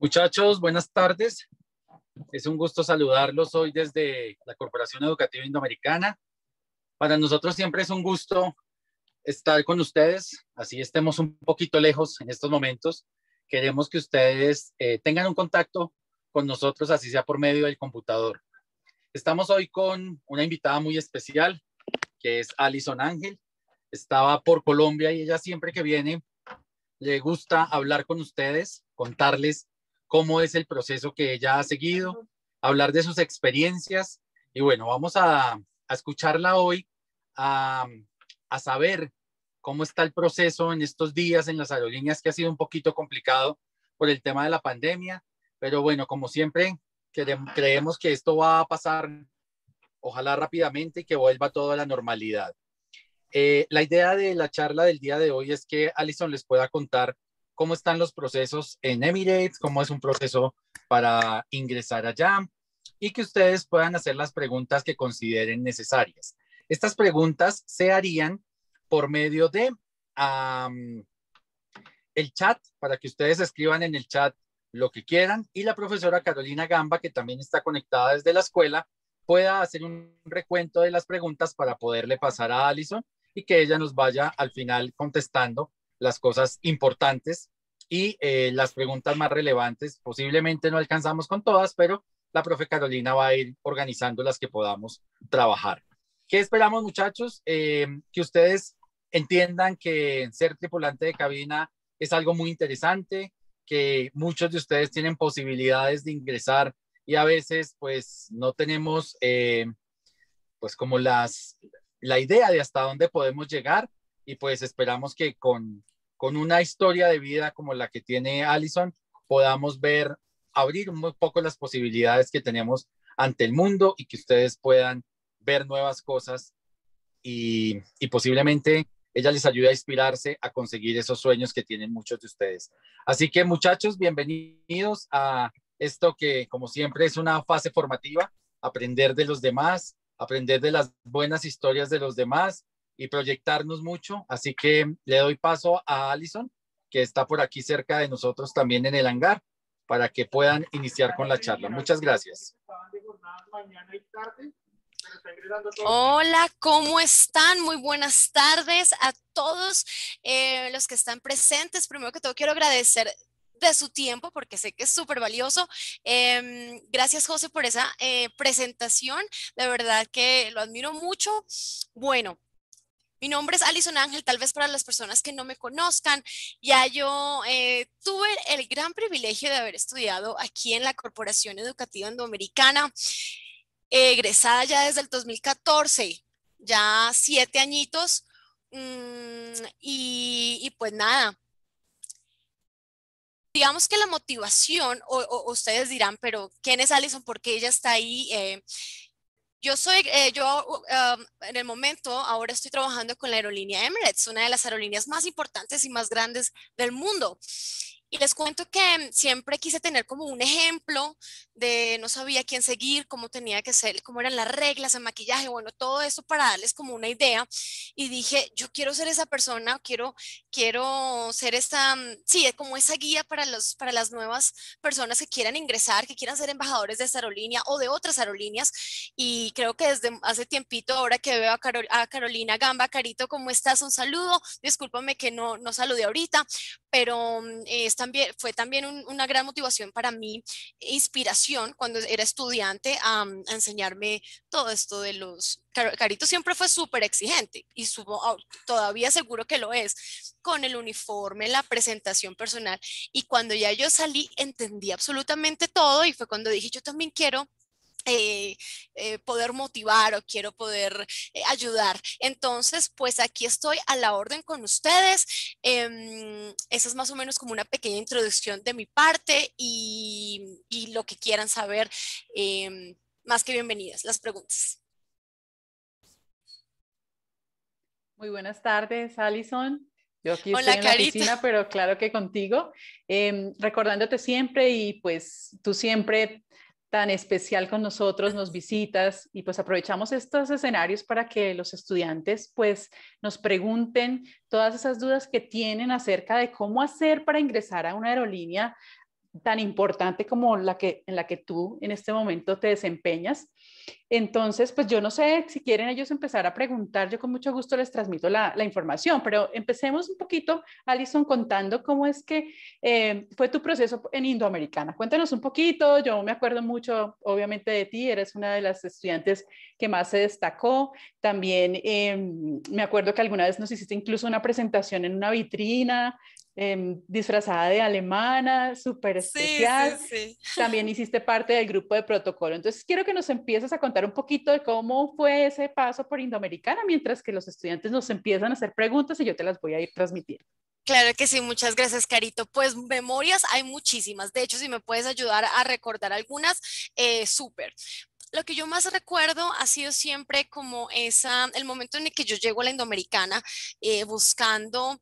Muchachos, buenas tardes. Es un gusto saludarlos hoy desde la Corporación Educativa Indoamericana. Para nosotros siempre es un gusto estar con ustedes, así estemos un poquito lejos en estos momentos. Queremos que ustedes eh, tengan un contacto con nosotros, así sea por medio del computador. Estamos hoy con una invitada muy especial, que es Alison Ángel. Estaba por Colombia y ella siempre que viene le gusta hablar con ustedes, contarles cómo es el proceso que ella ha seguido, hablar de sus experiencias. Y bueno, vamos a, escucharla hoy, a, a saber cómo está el proceso en estos días en las aerolíneas que ha sido un poquito complicado por el tema de la pandemia, pero bueno, como siempre, creemos que esto va a pasar, ojalá rápidamente y que vuelva todo a la normalidad. Eh, la idea de la charla del día de hoy es que Alison les pueda contar cómo están los procesos en Emirates, cómo es un proceso para ingresar allá y que ustedes puedan hacer las preguntas que consideren necesarias. Estas preguntas se harían por medio de el chat, para que ustedes escriban en el chat lo que quieran y la profesora Carolina Gamba, que también está conectada desde la escuela, pueda hacer un recuento de las preguntas para poderle pasar a Alison y que ella nos vaya al final contestando las cosas importantes y eh, las preguntas más relevantes. Posiblemente no alcanzamos con todas, pero la profe Carolina va a ir organizando las que podamos trabajar. ¿Qué esperamos, muchachos? Eh, que ustedes entiendan que ser tripulante de cabina es algo muy interesante, que muchos de ustedes tienen posibilidades de ingresar y a veces pues no tenemos eh, pues como las, la idea de hasta dónde podemos llegar y pues esperamos que con, con una historia de vida como la que tiene Allison, podamos ver, abrir un poco las posibilidades que tenemos ante el mundo y que ustedes puedan ver nuevas cosas y, y posiblemente ella les ayude a inspirarse a conseguir esos sueños que tienen muchos de ustedes. Así que muchachos, bienvenidos a esto que como siempre es una fase formativa, aprender de los demás, aprender de las buenas historias de los demás y proyectarnos mucho. Así que le doy paso a Alison, que está por aquí cerca de nosotros también en el hangar, para que puedan iniciar con la charla. Muchas gracias. Hola, ¿cómo están? Muy buenas tardes a todos eh, los que están presentes. Primero que todo, quiero agradecer de su tiempo porque sé que es súper valioso. Em, gracias, José, por esa eh, presentación. De verdad que lo admiro mucho. Bueno, mi nombre es Alison Ángel, tal vez para las personas que no me conozcan, ya yo eh, tuve el gran privilegio de haber estudiado aquí en la Corporación Educativa Endoamericana, egresada ya desde el 2014, ya siete añitos, mm, y, pues nada, digamos que la motivación, o, ustedes dirán, pero ¿quién es Alison? ¿Por qué ella está ahí? Eh, yo soy, eh, yo en el momento ahora estoy trabajando con la aerolínea Emirates, una de las aerolíneas más importantes y más grandes del mundo. Y les cuento que siempre quise tener como un ejemplo de no sabía quién seguir, cómo tenía que ser, cómo eran las reglas, el maquillaje, bueno, todo eso para darles como una idea. Y dije, yo quiero ser esa persona, quiero, quiero ser esta, mm, sí, como esa guía para, los, para las nuevas personas que quieran ingresar, que quieran ser embajadores de esta aerolínea o de otras aerolíneas. Y creo que desde hace tiempito, ahora que veo a, a Carolina Gamba, Carito, ¿cómo estás? Un saludo. Discúlpame que no, no saludé ahorita, pero mm, es también, fue también una gran motivación para mí, inspiración cuando era estudiante a, enseñarme todo esto de los... Carito siempre fue súper exigente y subo, todavía seguro que lo es, con el uniforme, la presentación personal. Y cuando ya yo salí, entendí absolutamente todo y fue cuando dije, yo también quiero eh, eh, poder motivar o quiero poder eh, ayudar. Entonces, pues aquí estoy a la orden con ustedes. Em, esa es más o menos como una pequeña introducción de mi parte y, y lo que quieran saber, em, más que bienvenidas las preguntas. Muy buenas tardes, Alison. Yo aquí estoy en la oficina, pero claro que contigo, em, recordándote siempre y pues tú siempre tan especial con nosotros, nos visitas y pues aprovechamos estos escenarios para que los estudiantes pues nos pregunten todas esas dudas que tienen acerca de cómo hacer para ingresar a una aerolínea tan importante como la que, en la que tú en este momento te desempeñas. Entonces, pues yo no sé si quieren ellos empezar a preguntar, yo con mucho gusto les transmito la, información, pero empecemos un poquito, Alison, contando cómo es que eh, fue tu proceso en Indoamericana. Cuéntanos un poquito, yo me acuerdo mucho, obviamente, de ti, eres una de las estudiantes que más se destacó. También em, me acuerdo que alguna vez nos hiciste incluso una presentación en una vitrina, Em, disfrazada de alemana, súper especial. También hiciste parte del grupo de protocolo. Entonces, quiero que nos empieces a contar un poquito de cómo fue ese paso por Indoamericana, mientras que los estudiantes nos empiezan a hacer preguntas y yo te las voy a ir transmitiendo. Claro que sí, muchas gracias, Carito. Pues memorias hay muchísimas. De hecho, si me puedes ayudar a recordar algunas, eh, súper lo que yo más recuerdo ha sido siempre como esa, el momento en el que yo llego a la Indoamericana eh, buscando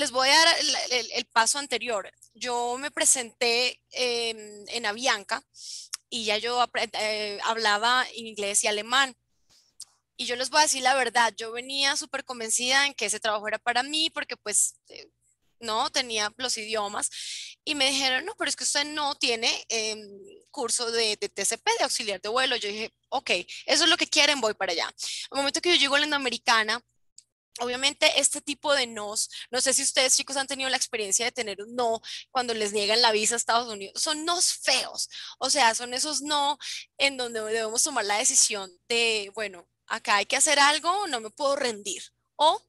les voy a dar el, paso anterior. Yo me presenté en Avianca y ya yo eh, hablaba inglés y alemán. Y yo les voy a decir la verdad, yo venía súper convencida en que ese trabajo era para mí porque pues eh, no tenía los idiomas y me dijeron, no, pero es que usted no tiene em, curso de, de, TCP, de auxiliar de vuelo. Yo dije, ok, eso es lo que quieren, voy para allá. Al momento que yo llego a la americana, Obviamente este tipo de nos, no sé si ustedes chicos han tenido la experiencia de tener un no cuando les niegan la visa a Estados Unidos, son nos feos, o sea, son esos no en donde debemos tomar la decisión de, bueno, acá hay que hacer algo, no me puedo rendir o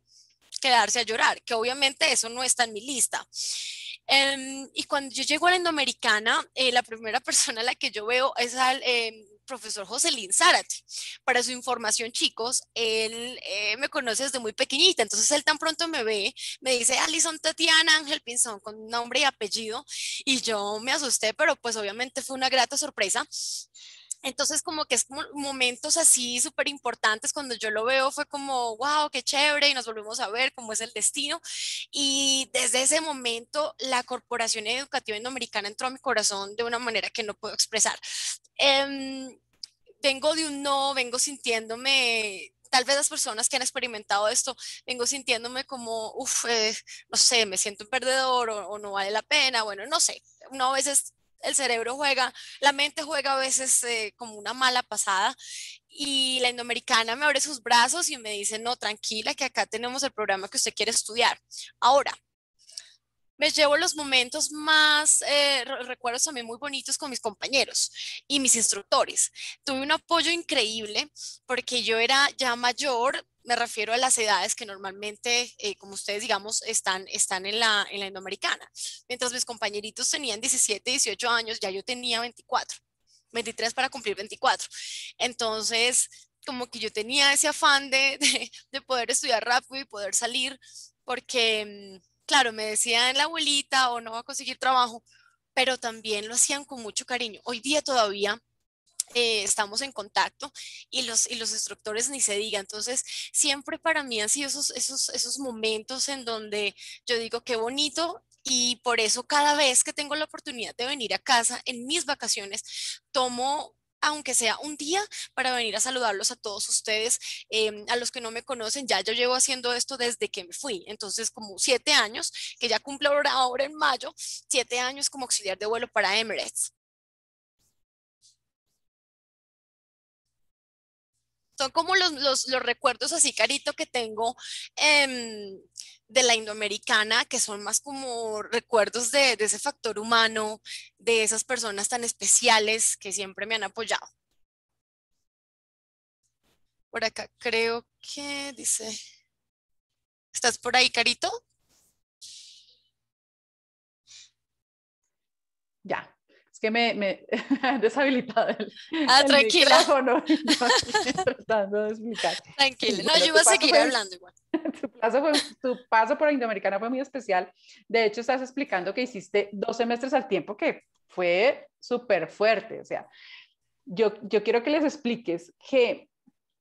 quedarse a llorar, que obviamente eso no está en mi lista. Em, y cuando yo llego a la Indoamericana, eh, la primera persona a la que yo veo es al... Em, profesor Joselín Zárate. Para su información, chicos, él eh, me conoce desde muy pequeñita, entonces él tan pronto me ve, me dice Alison Tatiana Ángel Pinzón con nombre y apellido, y yo me asusté, pero pues obviamente fue una grata sorpresa. Entonces, como que es como momentos así súper importantes, cuando yo lo veo fue como, wow, qué chévere, y nos volvemos a ver cómo es el destino. Y desde ese momento, la Corporación Educativa Indoamericana entró a mi corazón de una manera que no puedo expresar. Em, vengo de un no, vengo sintiéndome tal vez las personas que han experimentado esto, vengo sintiéndome como, uff, eh, no sé, me siento un perdedor o, o, no vale la pena, bueno, no sé, uno a veces el cerebro juega, la mente juega a veces eh, como una mala pasada y la indoamericana me abre sus brazos y me dice, no, tranquila, que acá tenemos el programa que usted quiere estudiar. Ahora, me llevo los momentos más, eh, recuerdos también muy bonitos con mis compañeros y mis instructores. Tuve un apoyo increíble porque yo era ya mayor, me refiero a las edades que normalmente, eh, como ustedes digamos, están, están en, la, en la indoamericana. Mientras mis compañeritos tenían 17, 18 años, ya yo tenía 24, 23 para cumplir 24. Entonces, como que yo tenía ese afán de, de, de poder estudiar rápido y poder salir, porque, mm, claro, me decían la abuelita o no va a conseguir trabajo, pero también lo hacían con mucho cariño. Hoy día todavía eh, estamos en contacto y los, y los instructores ni se diga. Entonces, siempre para mí han sido esos, esos, esos momentos en donde yo digo, qué bonito. Y por eso cada vez que tengo la oportunidad de venir a casa en mis vacaciones, tomo aunque sea un día, para venir a saludarlos a todos ustedes, em, a los que no me conocen, ya yo llevo haciendo esto desde que me fui, entonces como siete años, que ya cumplo ahora en mayo, siete años como auxiliar de vuelo para Emirates. Son como los, los, los recuerdos así, carito, que tengo em, de la indoamericana, que son más como recuerdos de, de ese factor humano, de esas personas tan especiales que siempre me han apoyado. Por acá creo que dice, ¿estás por ahí, Carito? Ya, que me, me deshabilitado el, ah, tranquila. micrófono. tratando de explicar. Tranquila, no, yo iba a seguir hablando igual. Tu paso, fue, tu paso por Indoamericana fue muy especial. De hecho, estás explicando que hiciste dos semestres al tiempo, que fue súper fuerte. O sea, yo, yo quiero que les expliques que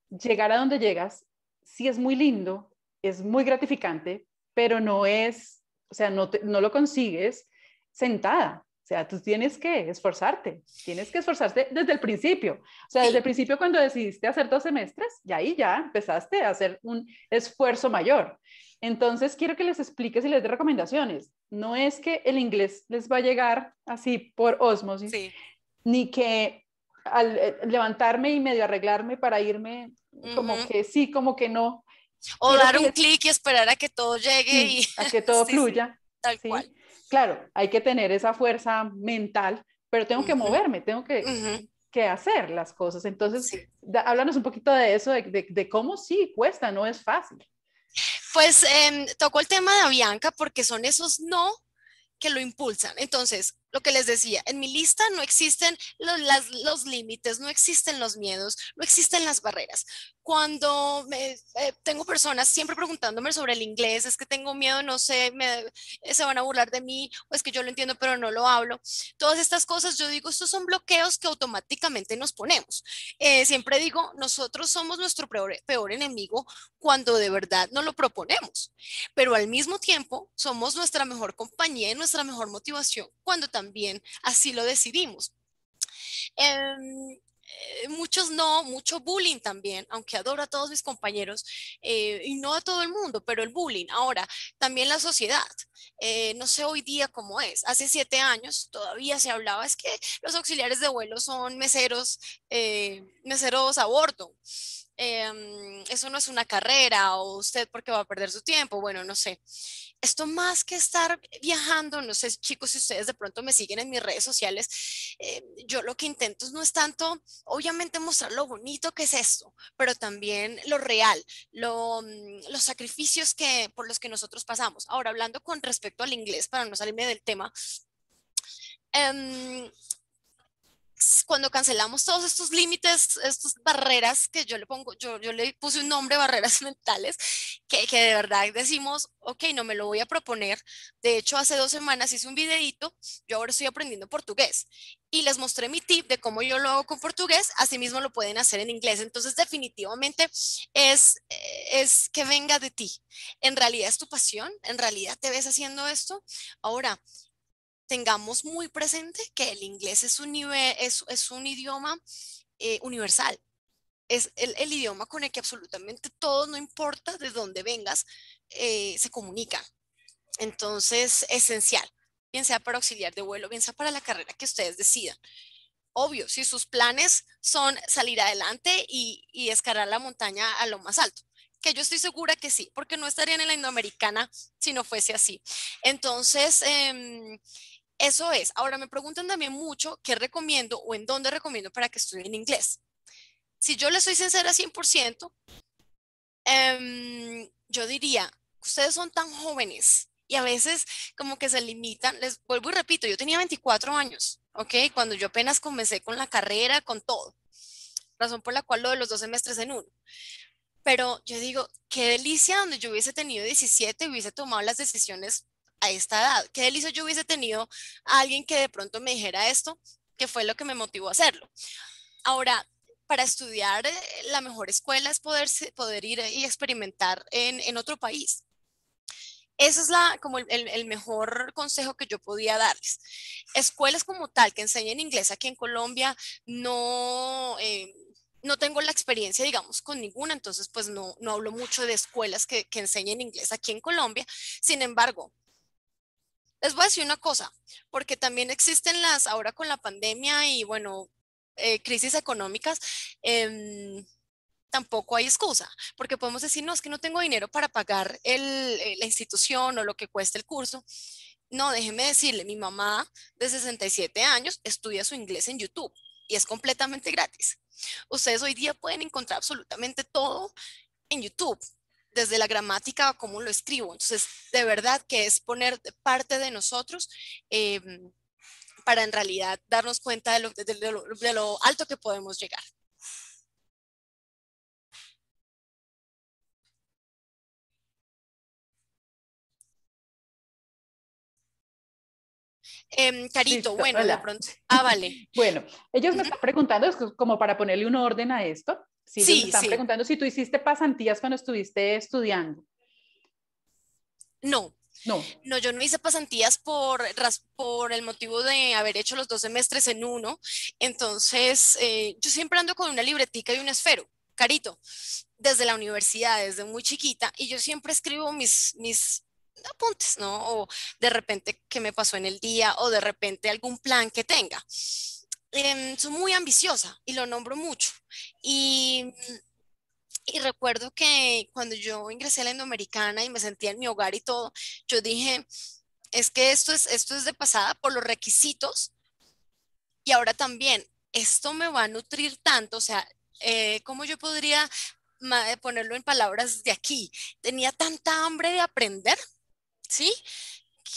llegar a donde llegas sí es muy lindo, es muy gratificante, pero no es, o sea, no, no lo consigues sentada sea, tú tienes que esforzarte, tienes que esforzarte desde el principio. O sea, desde el principio cuando decidiste hacer dos semestres, y ahí ya empezaste a hacer un esfuerzo mayor. Entonces, quiero que les expliques y les dé recomendaciones. No es que el inglés les va a llegar así por osmosis, ni que al eh, levantarme y medio arreglarme para irme, como que sí, como que no. O dar un clic y esperar a que todo llegue y a que todo fluya. tal cual claro, hay que tener esa fuerza mental, pero tengo que moverme, tengo que, que, hacer las cosas. Entonces, háblanos un poquito de eso, de, cómo sí cuesta, no es fácil. Pues eh, tocó el tema de Avianca porque son esos no que lo impulsan. Entonces, lo que les decía, en mi lista no existen los, los límites, no existen los miedos, no existen las barreras. Cuando me, eh, tengo personas siempre preguntándome sobre el inglés, es que tengo miedo, no sé, me, eh, se van a burlar de mí, o es que yo lo entiendo pero no lo hablo. Todas estas cosas, yo digo, estos son bloqueos que automáticamente nos ponemos. Eh, siempre digo, nosotros somos nuestro peor, peor enemigo cuando de verdad no lo proponemos, pero al mismo tiempo somos nuestra mejor compañía y nuestra mejor motivación cuando también también así lo decidimos. Em, eh, muchos no, mucho bullying también, aunque adoro a todos mis compañeros eh, y no a todo el mundo, pero el bullying. Ahora, también la sociedad. Eh, no sé hoy día cómo es. Hace siete años todavía se hablaba, es que los auxiliares de vuelo son meseros, meseros a bordo. Em, eso no es una carrera o usted porque va a perder su tiempo, bueno, no sé. Esto más que estar viajando, no sé chicos si ustedes de pronto me siguen en mis redes sociales, eh, yo lo que intento no es tanto, obviamente mostrar lo bonito que es esto, pero también lo real, lo, mm, los sacrificios que, por los que nosotros pasamos. Ahora, hablando con respecto al inglés, para no salirme del tema, em, cuando cancelamos todos estos límites, estas barreras que yo le pongo, yo, yo le puse un nombre, barreras mentales, que, que, de verdad decimos, ok, no me lo voy a proponer. De hecho, hace dos semanas hice un videito, yo ahora estoy aprendiendo portugués y les mostré mi tip de cómo yo lo hago con portugués, asimismo lo pueden hacer en inglés. Entonces, definitivamente es, es que venga de ti. En realidad es tu pasión, en realidad te ves haciendo esto. Ahora, tengamos muy presente que el inglés es un, nivel, es, es un idioma eh, universal. Es el, el, idioma con el que absolutamente todo, no importa de dónde vengas, eh, se comunica. Entonces, esencial, bien sea para auxiliar de vuelo, bien sea para la carrera que ustedes decidan. Obvio, si sus planes son salir adelante y, y escalar la montaña a lo más alto que yo estoy segura que sí, porque no estarían en la Indoamericana si no fuese así. Entonces, eh, eso es. Ahora me preguntan también mucho qué recomiendo o en dónde recomiendo para que estudien inglés. Si yo les soy sincera 100%, em, yo diría, ustedes son tan jóvenes y a veces como que se limitan. Les vuelvo y repito, yo tenía 24 años, ¿ok? Cuando yo apenas comencé con la carrera, con todo. Razón por la cual lo de los dos semestres en uno. Pero yo digo, qué delicia donde yo hubiese tenido 17 y hubiese tomado las decisiones a esta edad. Qué delicia yo hubiese tenido a alguien que de pronto me dijera esto, que fue lo que me motivó a hacerlo. Ahora, para estudiar, eh, la mejor escuela es poder, poder ir y experimentar en, en otro país. Ese es la, como el, el, mejor consejo que yo podía darles. Escuelas como tal que enseñen inglés aquí en Colombia, no, eh, no tengo la experiencia, digamos, con ninguna, entonces pues no, no hablo mucho de escuelas que, que enseñen inglés aquí en Colombia. Sin embargo, les voy a decir una cosa, porque también existen las, ahora con la pandemia y bueno, eh, crisis económicas, em, tampoco hay excusa, porque podemos decir, no, es que no tengo dinero para pagar el, eh, la institución o lo que cueste el curso. No, déjeme decirle, mi mamá de 67 años estudia su inglés en YouTube y es completamente gratis. Ustedes hoy día pueden encontrar absolutamente todo en YouTube desde la gramática a cómo lo escribo. Entonces, de verdad que es poner parte de nosotros em, para en realidad darnos cuenta de lo, de, lo, alto que podemos llegar. Em, Carito, bueno, de pronto. Ah, vale. bueno, ellos me están preguntando, es como para ponerle un orden a esto. Sí, sí, están preguntando si tú hiciste pasantías cuando estuviste estudiando. No, No. No, yo no hice pasantías por, por el motivo de haber hecho los dos semestres en uno. Entonces, eh, yo siempre ando con una libretica y un esfero, carito, desde la universidad, desde muy chiquita, y yo siempre escribo mis, mis apuntes, ¿no? O de repente qué me pasó en el día o de repente algún plan que tenga. Eh, soy muy ambiciosa y lo nombro mucho. Y y recuerdo que cuando yo ingresé a la Indoamericana y me sentía en mi hogar y todo, yo dije, es que esto es, esto es de pasada por los requisitos y ahora también, esto me va a nutrir tanto, o sea, eh, ¿cómo yo podría ponerlo en palabras de aquí? Tenía tanta hambre de aprender, ¿sí?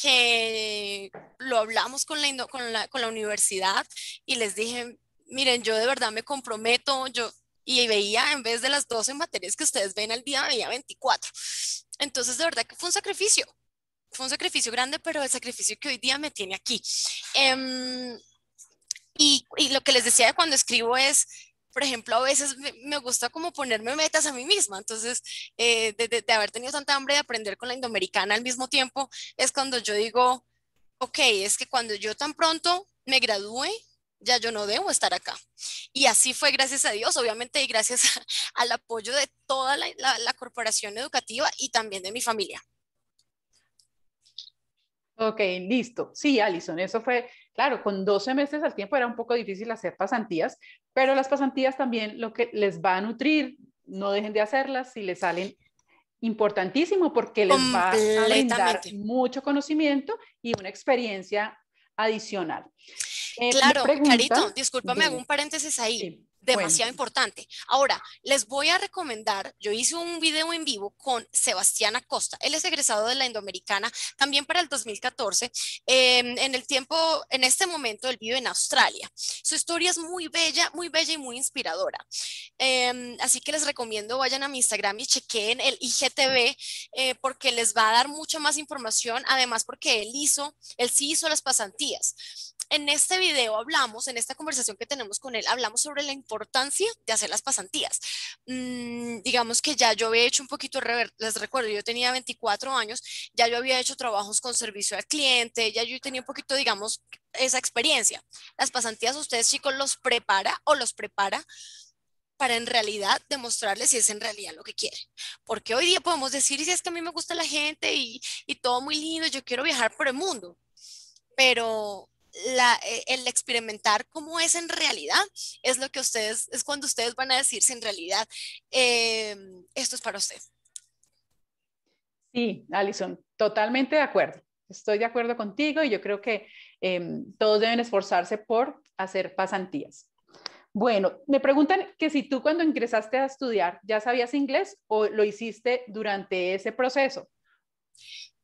Que lo hablamos con la, con la, con la universidad y les dije, miren, yo de verdad me comprometo, yo y veía, en vez de las 12 materias que ustedes ven al día, veía 24. Entonces, de verdad que fue un sacrificio. Fue un sacrificio grande, pero el sacrificio que hoy día me tiene aquí. Em, y, y, lo que les decía cuando escribo es, por ejemplo, a veces me, gusta como ponerme metas a mí misma. Entonces, eh, de, haber tenido tanta hambre de aprender con la indoamericana al mismo tiempo, es cuando yo digo, ok, es que cuando yo tan pronto me gradúe, ya yo no debo estar acá. Y así fue gracias a Dios, obviamente, y gracias al apoyo de toda la, corporación educativa y también de mi familia. Ok, listo. Sí, Alison, eso fue, claro, con 12 meses al tiempo era un poco difícil hacer pasantías, pero las pasantías también lo que les va a nutrir, no dejen de hacerlas si les salen importantísimo porque les va a brindar mucho conocimiento y una experiencia adicional. Eh, claro, Carito, discúlpame, hago un paréntesis ahí demasiado importante. Ahora, les voy a recomendar, yo hice un video en vivo con Sebastián Acosta, él es egresado de la Indoamericana también para el 2014, em, en el tiempo, en este momento él vive en Australia. Su historia es muy bella, muy bella y muy inspiradora. Em, así que les recomiendo vayan a mi Instagram y chequen el IGTV eh, porque les va a dar mucha más información, además porque él hizo, él sí hizo las pasantías. En este video hablamos, en esta conversación que tenemos con él, hablamos sobre la importancia importancia de hacer las pasantías. Mm, digamos que ya yo había hecho un poquito, les recuerdo, yo tenía 24 años, ya yo había hecho trabajos con servicio al cliente, ya yo tenía un poquito, digamos, esa experiencia. Las pasantías ustedes chicos los prepara o los prepara para en realidad demostrarles si es en realidad lo que quieren. Porque hoy día podemos decir, si es que a mí me gusta la gente y, y todo muy lindo, yo quiero viajar por el mundo, pero eh, el experimentar cómo es en realidad es lo que ustedes, es cuando ustedes van a decir si en realidad em, esto es para usted. Sí, Alison, totalmente de acuerdo. Estoy de acuerdo contigo y yo creo que em, todos deben esforzarse por hacer pasantías. Bueno, me preguntan que si tú cuando ingresaste a estudiar ya sabías inglés o lo hiciste durante ese proceso.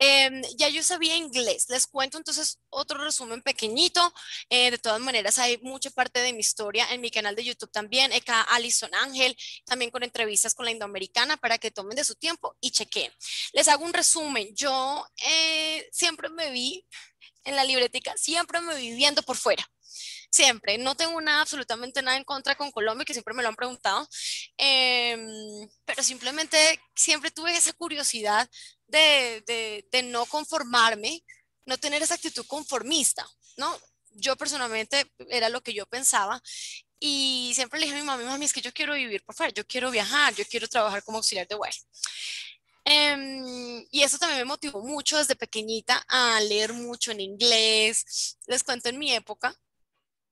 Em, ya yo sabía inglés. Les cuento entonces otro resumen pequeñito. Eh, de todas maneras, hay mucha parte de mi historia en mi canal de YouTube también. Acá Alison Ángel, también con entrevistas con la Indoamericana para que tomen de su tiempo y chequen. Les hago un resumen. Yo eh, siempre me vi en la libretica, siempre me vi viendo por fuera siempre. No tengo nada, absolutamente nada en contra con Colombia, que siempre me lo han preguntado, em, pero simplemente siempre tuve esa curiosidad de, de, no conformarme, no tener esa actitud conformista, ¿no? Yo personalmente era lo que yo pensaba y siempre le dije a mi mamá, mami, es que yo quiero vivir por fuera, yo quiero viajar, yo quiero trabajar como auxiliar de web. Em, y eso también me motivó mucho desde pequeñita a leer mucho en inglés. Les cuento en mi época,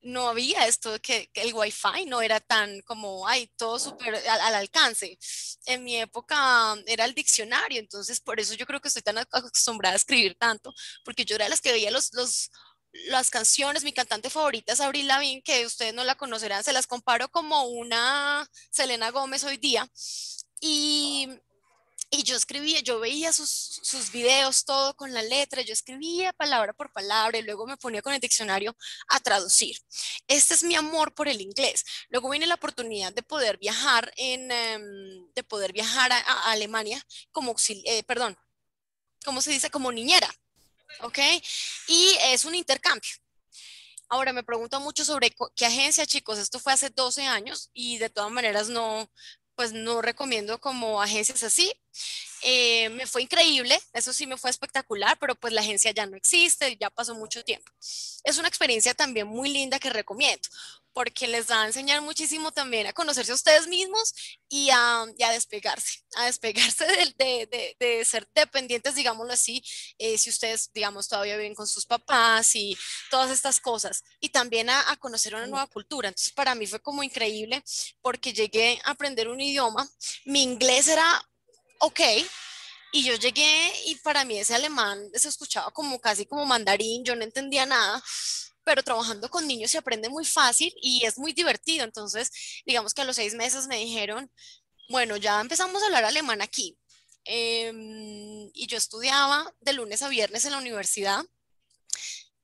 no había esto de que, el wifi no era tan como, ay, todo súper al, alcance. En mi época era el diccionario, entonces por eso yo creo que estoy tan acostumbrada a escribir tanto, porque yo era las que veía los, los, las canciones, mi cantante favorita es Avril Lavigne, que ustedes no la conocerán, se las comparo como una Selena Gómez hoy día. Y y yo escribía, yo veía sus, sus videos, todo con la letra, yo escribía palabra por palabra y luego me ponía con el diccionario a traducir. Este es mi amor por el inglés. Luego viene la oportunidad de poder viajar, en, em, de poder viajar a, Alemania como, eh, perdón, ¿cómo se dice? Como niñera, ¿ok? Y es un intercambio. Ahora me pregunto mucho sobre qué agencia, chicos. Esto fue hace 12 años y de todas maneras no, pues no recomiendo como agencias así. Eh, me fue increíble, eso sí me fue espectacular, pero pues la agencia ya no existe, ya pasó mucho tiempo. Es una experiencia también muy linda que recomiendo porque les va a enseñar muchísimo también a conocerse a ustedes mismos y a, despegarse, a despegarse de, ser dependientes, digámoslo así, eh, si ustedes, digamos, todavía viven con sus papás y todas estas cosas, y también a, a, conocer una nueva cultura. Entonces, para mí fue como increíble porque llegué a aprender un idioma, mi inglés era ok, y yo llegué y para mí ese alemán se escuchaba como casi como mandarín, yo no entendía nada, pero trabajando con niños se aprende muy fácil y es muy divertido. Entonces, digamos que a los seis meses me dijeron, bueno, ya empezamos a hablar alemán aquí. Em, y yo estudiaba de lunes a viernes en la universidad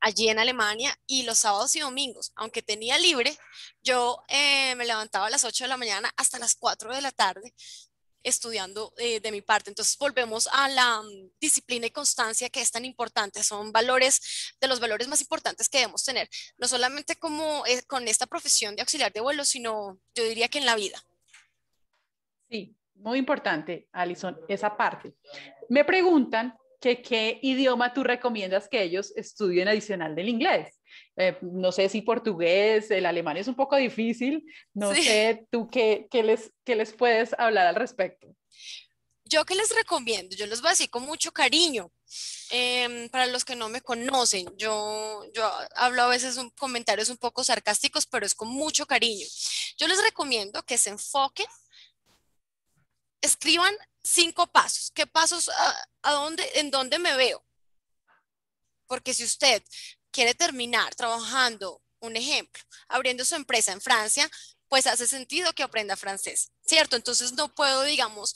allí en Alemania y los sábados y domingos, aunque tenía libre, yo eh, me levantaba a las 8 de la mañana hasta las 4 de la tarde estudiando eh, de mi parte. Entonces volvemos a la mm, disciplina y constancia que es tan importante. Son valores de los valores más importantes que debemos tener, no solamente como eh, con esta profesión de auxiliar de vuelo, sino yo diría que en la vida. Sí, muy importante, Alison, esa parte. Me preguntan que qué idioma tú recomiendas que ellos estudien adicional del inglés. Eh, no sé si portugués, el alemán es un poco difícil, no sé tú qué, qué, les, qué les puedes hablar al respecto. Yo que les recomiendo, yo les voy a decir con mucho cariño, em, para los que no me conocen, yo, yo hablo a veces un, comentarios un poco sarcásticos, pero es con mucho cariño. Yo les recomiendo que se enfoquen, escriban cinco pasos. ¿Qué pasos, a, a dónde, en dónde me veo? Porque si usted quiere terminar trabajando, un ejemplo, abriendo su empresa en Francia, pues hace sentido que aprenda francés, ¿cierto? Entonces no puedo, digamos,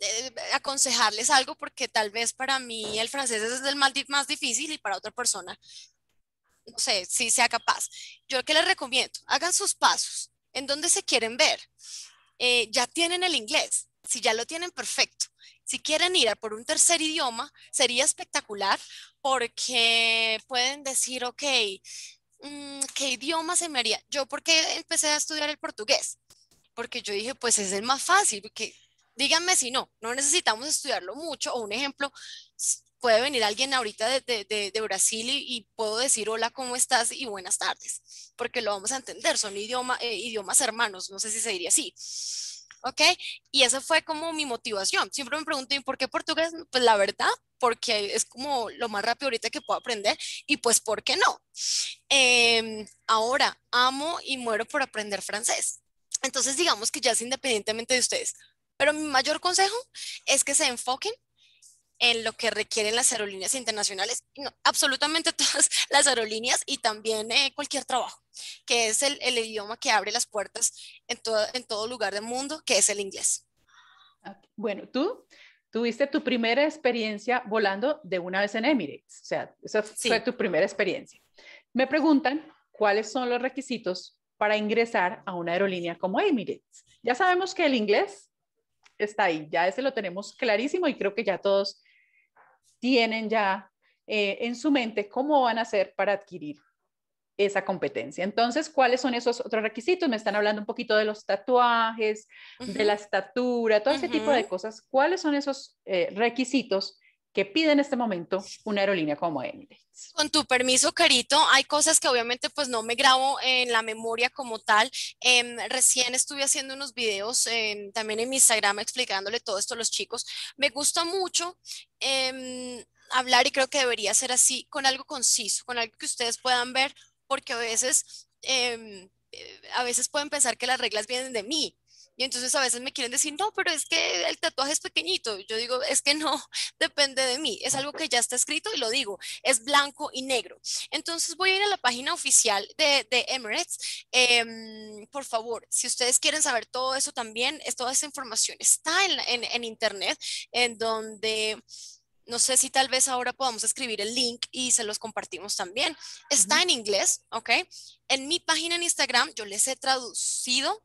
eh, aconsejarles algo porque tal vez para mí el francés es el más, difícil y para otra persona, no sé, si sea capaz. Yo que les recomiendo, hagan sus pasos, en dónde se quieren ver. Eh, ya tienen el inglés, si ya lo tienen perfecto. Si quieren ir a por un tercer idioma, sería espectacular porque pueden decir, ok, mm, ¿qué idioma se me haría? Yo, ¿por qué empecé a estudiar el portugués? Porque yo dije, pues es el más fácil, porque díganme si no, no necesitamos estudiarlo mucho. O un ejemplo, puede venir alguien ahorita de, de, Brasil y, puedo decir hola, ¿cómo estás? y buenas tardes, porque lo vamos a entender, son idioma, eh, idiomas hermanos, no sé si se diría así. ¿Ok? Y esa fue como mi motivación. Siempre me pregunto, ¿y por qué portugués? Pues la verdad, porque es como lo más rápido ahorita que puedo aprender y pues, ¿por qué no? Em, ahora, amo y muero por aprender francés. Entonces, digamos que ya es independientemente de ustedes. Pero mi mayor consejo es que se enfoquen en lo que requieren las aerolíneas internacionales, absolutamente todas las aerolíneas y también eh, cualquier trabajo, que es el, el, idioma que abre las puertas en todo, en todo lugar del mundo, que es el inglés. Bueno, tú tuviste tu primera experiencia volando de una vez en Emirates, o sea, esa fue tu primera experiencia. Me preguntan cuáles son los requisitos para ingresar a una aerolínea como Emirates. Ya sabemos que el inglés está ahí, ya ese lo tenemos clarísimo y creo que ya todos tienen ya eh, en su mente cómo van a hacer para adquirir esa competencia. Entonces, ¿cuáles son esos otros requisitos? Me están hablando un poquito de los tatuajes, de la estatura, todo ese tipo de cosas. ¿Cuáles son esos eh, requisitos que pide en este momento una aerolínea como Emirates. Con tu permiso, Carito, hay cosas que obviamente pues no me grabo en la memoria como tal. Em, recién estuve haciendo unos videos también en mi Instagram explicándole todo esto a los chicos. Me gusta mucho em, hablar y creo que debería ser así, con algo conciso, con algo que ustedes puedan ver, porque a veces, em, eh, a veces pueden pensar que las reglas vienen de mí, y entonces a veces me quieren decir, no, pero es que el tatuaje es pequeñito. Yo digo, es que no, depende de mí. Es algo que ya está escrito y lo digo, es blanco y negro. Entonces voy a ir a la página oficial de, de Emirates. Em, por favor, si ustedes quieren saber todo eso también, es, toda esa información está en, en, en internet, en donde no sé si tal vez ahora podamos escribir el link y se los compartimos también. Está en inglés, ¿ok? En mi página en Instagram yo les he traducido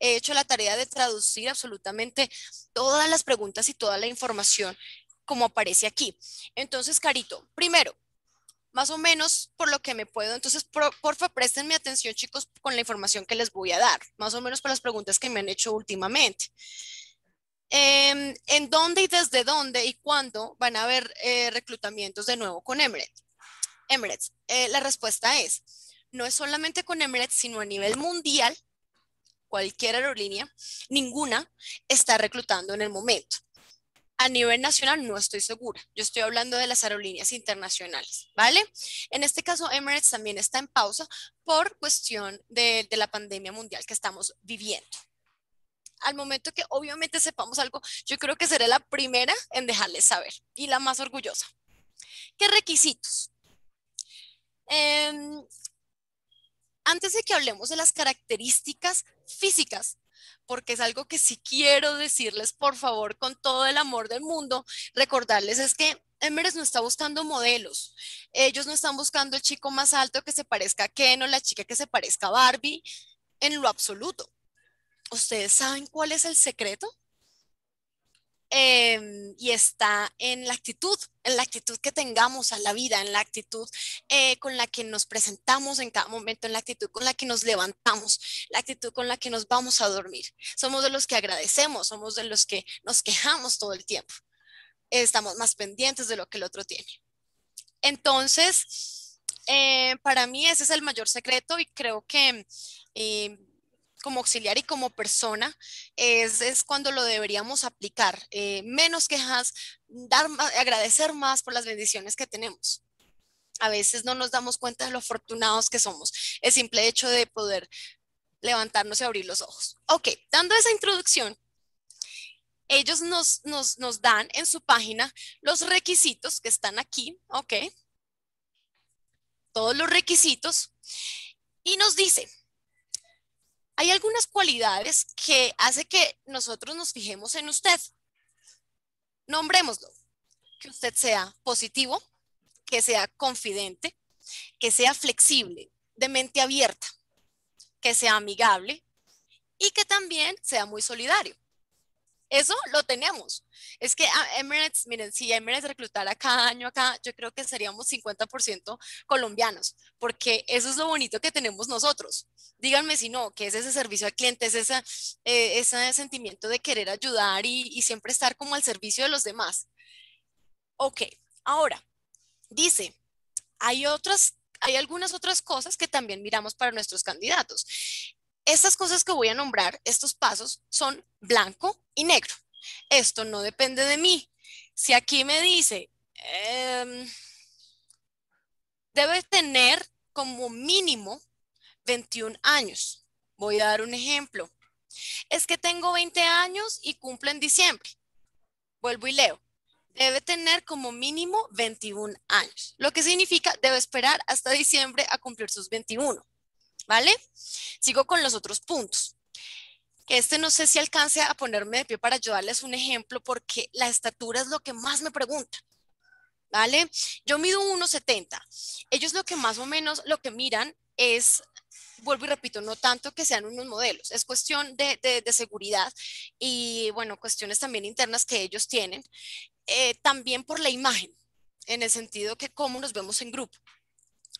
he hecho la tarea de traducir absolutamente todas las preguntas y toda la información como aparece aquí. Entonces, Carito, primero, más o menos por lo que me puedo, entonces, por, porfa, presten mi atención, chicos, con la información que les voy a dar, más o menos por las preguntas que me han hecho últimamente. Em, ¿En dónde y desde dónde y cuándo van a haber eh, reclutamientos de nuevo con Emirates? Emirates, eh, la respuesta es, no es solamente con Emirates, sino a nivel mundial, cualquier aerolínea, ninguna está reclutando en el momento. A nivel nacional no estoy segura. Yo estoy hablando de las aerolíneas internacionales, ¿vale? En este caso, Emirates también está en pausa por cuestión de, la pandemia mundial que estamos viviendo. Al momento que obviamente sepamos algo, yo creo que seré la primera en dejarles saber y la más orgullosa. ¿Qué requisitos? Em, antes de que hablemos de las características físicas porque es algo que sí quiero decirles, por favor, con todo el amor del mundo, recordarles es que Emirates no está buscando modelos. Ellos no están buscando el chico más alto que se parezca a Ken o la chica que se parezca a Barbie en lo absoluto. ¿Ustedes saben cuál es el secreto? Em, y está en la actitud, en la actitud que tengamos a la vida, en la actitud eh, con la que nos presentamos en cada momento, en la actitud con la que nos levantamos, la actitud con la que nos vamos a dormir. Somos de los que agradecemos, somos de los que nos quejamos todo el tiempo. Estamos más pendientes de lo que el otro tiene. Entonces, eh, para mí ese es el mayor secreto y creo que eh, como auxiliar y como persona es, es cuando lo deberíamos aplicar. Eh, menos quejas, dar agradecer más por las bendiciones que tenemos. A veces no nos damos cuenta de lo afortunados que somos. El simple hecho de poder levantarnos y abrir los ojos. Ok, dando esa introducción, ellos nos, nos, nos dan en su página los requisitos que están aquí, ok. Todos los requisitos. Y nos dice, hay algunas cualidades que hace que nosotros nos fijemos en usted. Nombrémoslo. Que usted sea positivo, que sea confidente, que sea flexible, de mente abierta, que sea amigable y que también sea muy solidario. Eso lo tenemos. Es que Emirates, miren, si Emirates reclutara cada año acá, yo creo que seríamos 50% colombianos, porque eso es lo bonito que tenemos nosotros. Díganme si no, que es ese servicio al cliente, es eh, ese sentimiento de querer ayudar y, y siempre estar como al servicio de los demás. Ok, ahora, dice, hay otras, hay algunas otras cosas que también miramos para nuestros candidatos. Estas cosas que voy a nombrar, estos pasos, son blanco y negro. Esto no depende de mí. Si aquí me dice, em, debe tener como mínimo 21 años. Voy a dar un ejemplo. Es que tengo 20 años y cumplo en diciembre. Vuelvo y leo. Debe tener como mínimo 21 años, lo que significa debe esperar hasta diciembre a cumplir sus 21. ¿Vale? Sigo con los otros puntos. Este no sé si alcance a ponerme de pie para ayudarles un ejemplo porque la estatura es lo que más me preguntan. ¿Vale? Yo mido 1,70. Ellos lo que más o menos lo que miran es, vuelvo y repito, no tanto que sean unos modelos, es cuestión de, de, seguridad y, bueno, cuestiones también internas que ellos tienen, eh, también por la imagen, en el sentido que cómo nos vemos en grupo.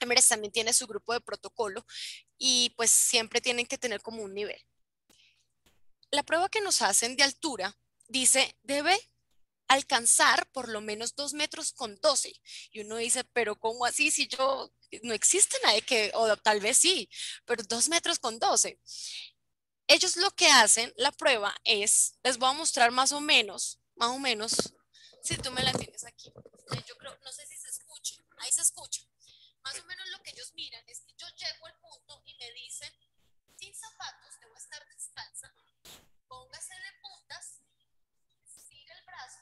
Emirates también tiene su grupo de protocolo y pues siempre tienen que tener como un nivel. La prueba que nos hacen de altura dice, debe alcanzar por lo menos dos metros con 12. Y uno dice, pero ¿cómo así? Si yo, no existe nadie que, o tal vez sí, pero dos metros con 12. Ellos lo que hacen, la prueba es, les voy a mostrar más o menos, más o menos, si tú me la tienes aquí. No sé si se escucha, ahí se escucha. Más o menos lo que ellos miran es que yo llego al punto y me dicen, sin zapatos, debo estar descalza, póngase de puntas, estire el brazo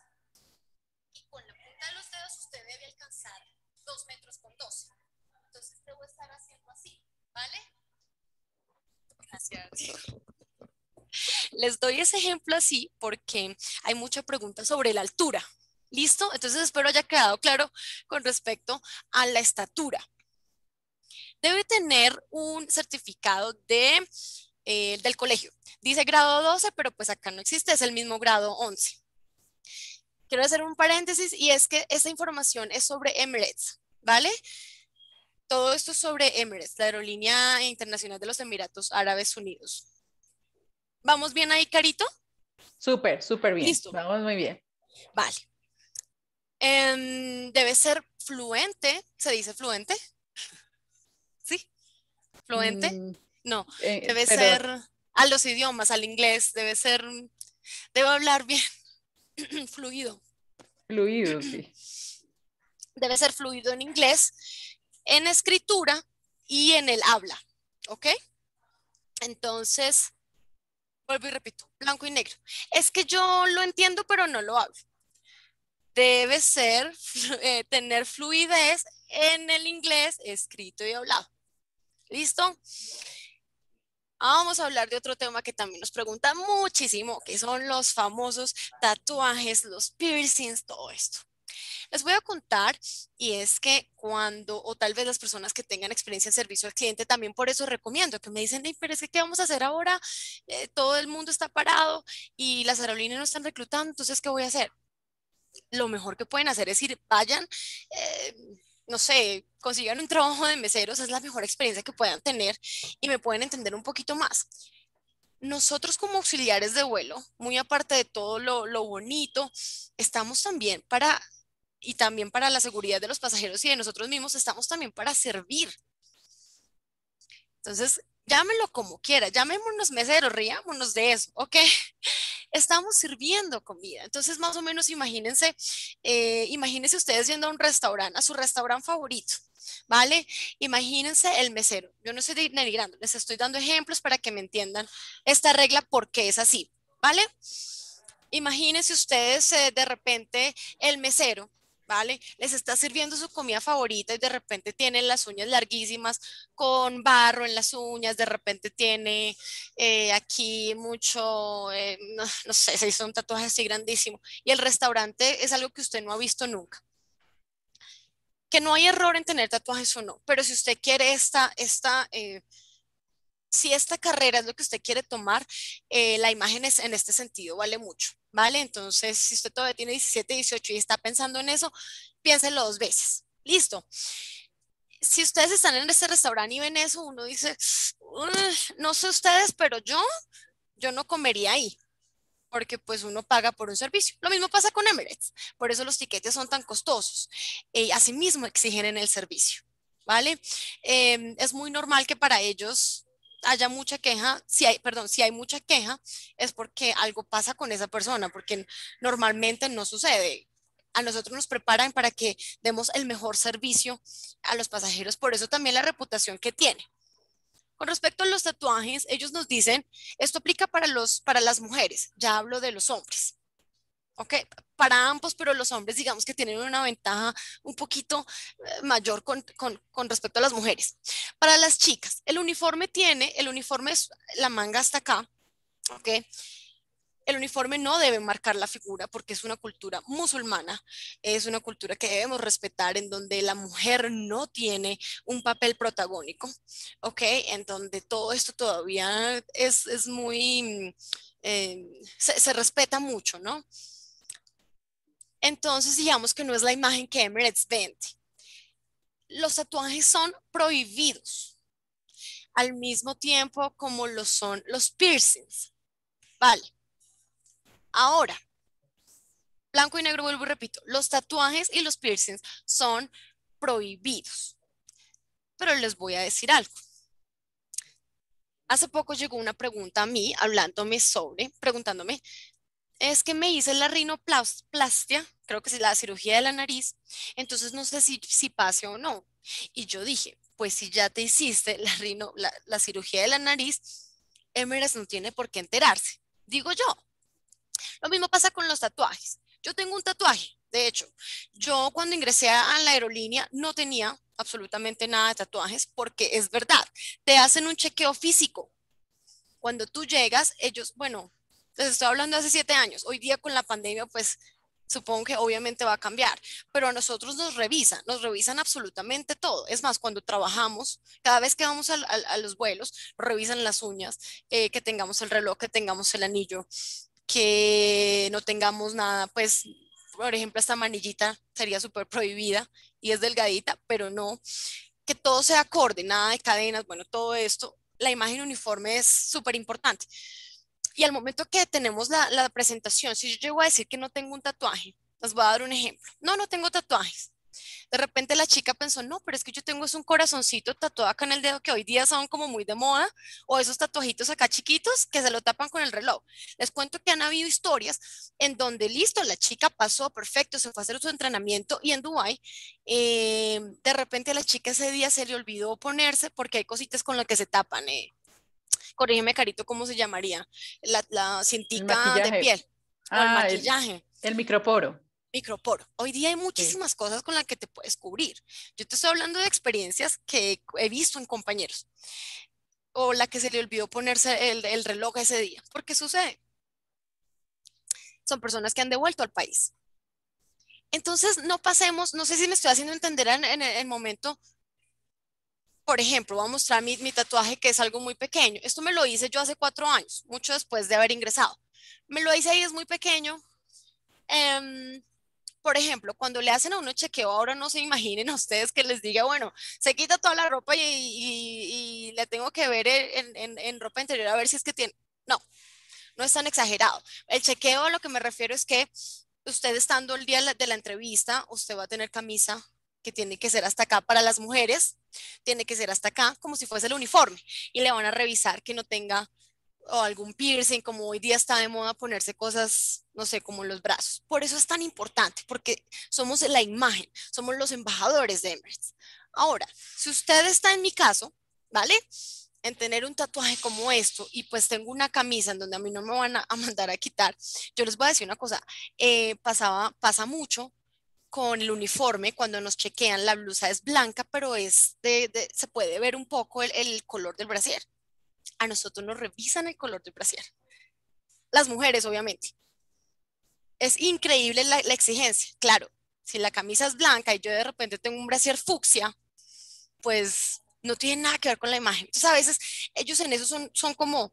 y con la punta de los dedos usted debe alcanzar dos metros con 12. Entonces debo estar haciendo así, ¿vale? Gracias. Les doy ese ejemplo así porque hay mucha pregunta sobre la altura. ¿Listo? Entonces espero haya quedado claro con respecto a la estatura debe tener un certificado de, eh, del colegio. Dice grado 12, pero pues acá no existe, es el mismo grado 11. Quiero hacer un paréntesis y es que esta información es sobre Emirates, ¿vale? Todo esto es sobre Emirates, la aerolínea internacional de los Emiratos Árabes Unidos. ¿Vamos bien ahí, Carito? Súper, súper bien. Listo. Vamos muy bien. Vale. Em, debe ser fluente, ¿se dice fluente? ¿Fluente? Mm, no, eh, debe ser a los idiomas, al inglés, debe ser, debe hablar bien, fluido. Fluido, sí. Debe ser fluido en inglés, en escritura y en el habla, ¿ok? Entonces, vuelvo y repito, blanco y negro. Es que yo lo entiendo, pero no lo hablo debe ser, eh, tener fluidez en el inglés escrito y hablado. ¿Listo? Vamos a hablar de otro tema que también nos pregunta muchísimo, que son los famosos tatuajes, los piercings, todo esto. Les voy a contar y es que cuando, o tal vez las personas que tengan experiencia en servicio al cliente, también por eso recomiendo que me dicen, pero es que ¿qué vamos a hacer ahora? Eh, todo el mundo está parado y las aerolíneas no están reclutando, entonces ¿qué voy a hacer? lo mejor que pueden hacer es ir, vayan, eh, no sé, consigan un trabajo de meseros, es la mejor experiencia que puedan tener y me pueden entender un poquito más. Nosotros como auxiliares de vuelo, muy aparte de todo lo, lo bonito, estamos también para, y también para la seguridad de los pasajeros y de nosotros mismos, estamos también para servir. Entonces, llámenlo como quiera, llamémonos meseros, riámonos de eso, ¿ok? Estamos sirviendo comida. Entonces, más o menos, imagínense, eh, imagínense ustedes yendo a un restaurante, a su restaurante favorito, ¿vale? Imagínense el mesero. Yo no estoy denigrando, les estoy dando ejemplos para que me entiendan esta regla porque es así, ¿vale? Imagínense ustedes eh, de repente el mesero ¿vale? Les está sirviendo su comida favorita y de repente tienen las uñas larguísimas con barro en las uñas, de repente tiene eh, aquí mucho, eh, no, sé, se hizo un tatuaje así grandísimo y el restaurante es algo que usted no ha visto nunca. Que no hay error en tener tatuajes o no, pero si usted quiere esta, esta eh, si esta carrera es lo que usted quiere tomar, la imagen es, en este sentido vale mucho. ¿vale? Entonces, si usted todavía tiene 17, 18 y está pensando en eso, piénselo dos veces. Listo. Si ustedes están en ese restaurante y ven eso, uno dice, no sé ustedes, pero yo, yo no comería ahí porque pues uno paga por un servicio. Lo mismo pasa con Emirates, por eso los tiquetes son tan costosos. y asimismo exigen en el servicio, ¿vale? Em, es muy normal que para ellos haya mucha queja, si hay, perdón, si hay mucha queja, es porque algo pasa con esa persona, porque normalmente no sucede. A nosotros nos preparan para que demos el mejor servicio a los pasajeros, por eso también la reputación que tiene. Con respecto a los tatuajes, ellos nos dicen, esto aplica para, los, para las mujeres, ya hablo de los hombres. ¿Ok? Para ambos, pero los hombres digamos que tienen una ventaja un poquito eh, mayor con, respecto a las mujeres. Para las chicas, el uniforme tiene, el uniforme es la manga hasta acá, ¿ok? El uniforme no debe marcar la figura porque es una cultura musulmana, es una cultura que debemos respetar en donde la mujer no tiene un papel protagónico, ¿ok? En donde todo esto todavía es, muy, eh, se, se respeta mucho, ¿no? Entonces, digamos que no es la imagen que Emirates vende. Los tatuajes son prohibidos al mismo tiempo como lo son los piercings. Vale. Ahora, blanco y negro, vuelvo y repito, los tatuajes y los piercings son prohibidos. Pero les voy a decir algo. Hace poco llegó una pregunta a mí, hablándome sobre, preguntándome, es que me hice la rinoplastia, creo que es la cirugía de la nariz, entonces no sé si, si pase o no. Y yo dije, pues si ya te hiciste la, rino, la, cirugía de la nariz, Emirates no tiene por qué enterarse, digo yo. Lo mismo pasa con los tatuajes. Yo tengo un tatuaje, de hecho, yo cuando ingresé a la aerolínea no tenía absolutamente nada de tatuajes porque es verdad, te hacen un chequeo físico. Cuando tú llegas, ellos, bueno, les estoy hablando hace siete años. Hoy día con la pandemia, pues supongo que obviamente va a cambiar, pero a nosotros nos revisan, nos revisan absolutamente todo. Es más, cuando trabajamos, cada vez que vamos a, los vuelos, revisan las uñas, eh, que tengamos el reloj, que tengamos el anillo, que no tengamos nada, pues, por ejemplo, esta manillita sería súper prohibida y es delgadita, pero no, que todo sea acorde, nada de cadenas, bueno, todo esto, la imagen uniforme es súper importante. Y al momento que tenemos la, la presentación, si yo llego a decir que no tengo un tatuaje, les voy a dar un ejemplo. No, no tengo tatuajes. De repente la chica pensó, no, pero es que yo tengo es un corazoncito tatuado acá en el dedo que hoy día son como muy de moda, o esos tatuajitos acá chiquitos que se lo tapan con el reloj. Les cuento que han habido historias en donde, listo, la chica pasó perfecto, se fue a hacer su entrenamiento y en Dubai, eh, de repente a la chica ese día se le olvidó ponerse porque hay cositas con las que se tapan. Eh. Corrígeme, Carito, ¿cómo se llamaría? La, la cintica de piel. o el ah, maquillaje. el microporo microporo. Hoy día hay muchísimas cosas con las que te puedes cubrir. Yo te estoy hablando de experiencias que he visto en compañeros. O la que se le olvidó ponerse el, el reloj ese día. ¿Por qué sucede? Son personas que han devuelto al país. Entonces, no pasemos, no sé si me estoy haciendo entender en, el momento. Por ejemplo, voy a mostrar mi, tatuaje que es algo muy pequeño. Esto me lo hice yo hace cuatro años, mucho después de haber ingresado. Me lo hice ahí, es muy pequeño. Eh, por ejemplo, cuando le hacen a uno chequeo, ahora no se imaginen a ustedes que les diga, bueno, se quita toda la ropa y, le tengo que ver en, ropa interior a ver si es que tiene. No, no es tan exagerado. El chequeo a lo que me refiero es que usted estando el día de la entrevista, usted va a tener camisa que tiene que ser hasta acá para las mujeres, tiene que ser hasta acá como si fuese el uniforme y le van a revisar que no tenga o algún piercing, como hoy día está de moda ponerse cosas, no sé, como los brazos. Por eso es tan importante, porque somos la imagen, somos los embajadores de Emirates. Ahora, si usted está en mi caso, ¿vale? En tener un tatuaje como esto y pues tengo una camisa en donde a mí no me van a, mandar a quitar, yo les voy a decir una cosa, eh, pasaba, pasa mucho con el uniforme, cuando nos chequean, la blusa es blanca, pero es de, se puede ver un poco el, el color del brasier a nosotros nos revisan el color del brasier. Las mujeres, obviamente. Es increíble la, exigencia. Claro, si la camisa es blanca y yo de repente tengo un brasier fucsia, pues no tiene nada que ver con la imagen. Entonces, a veces ellos en eso son, son como,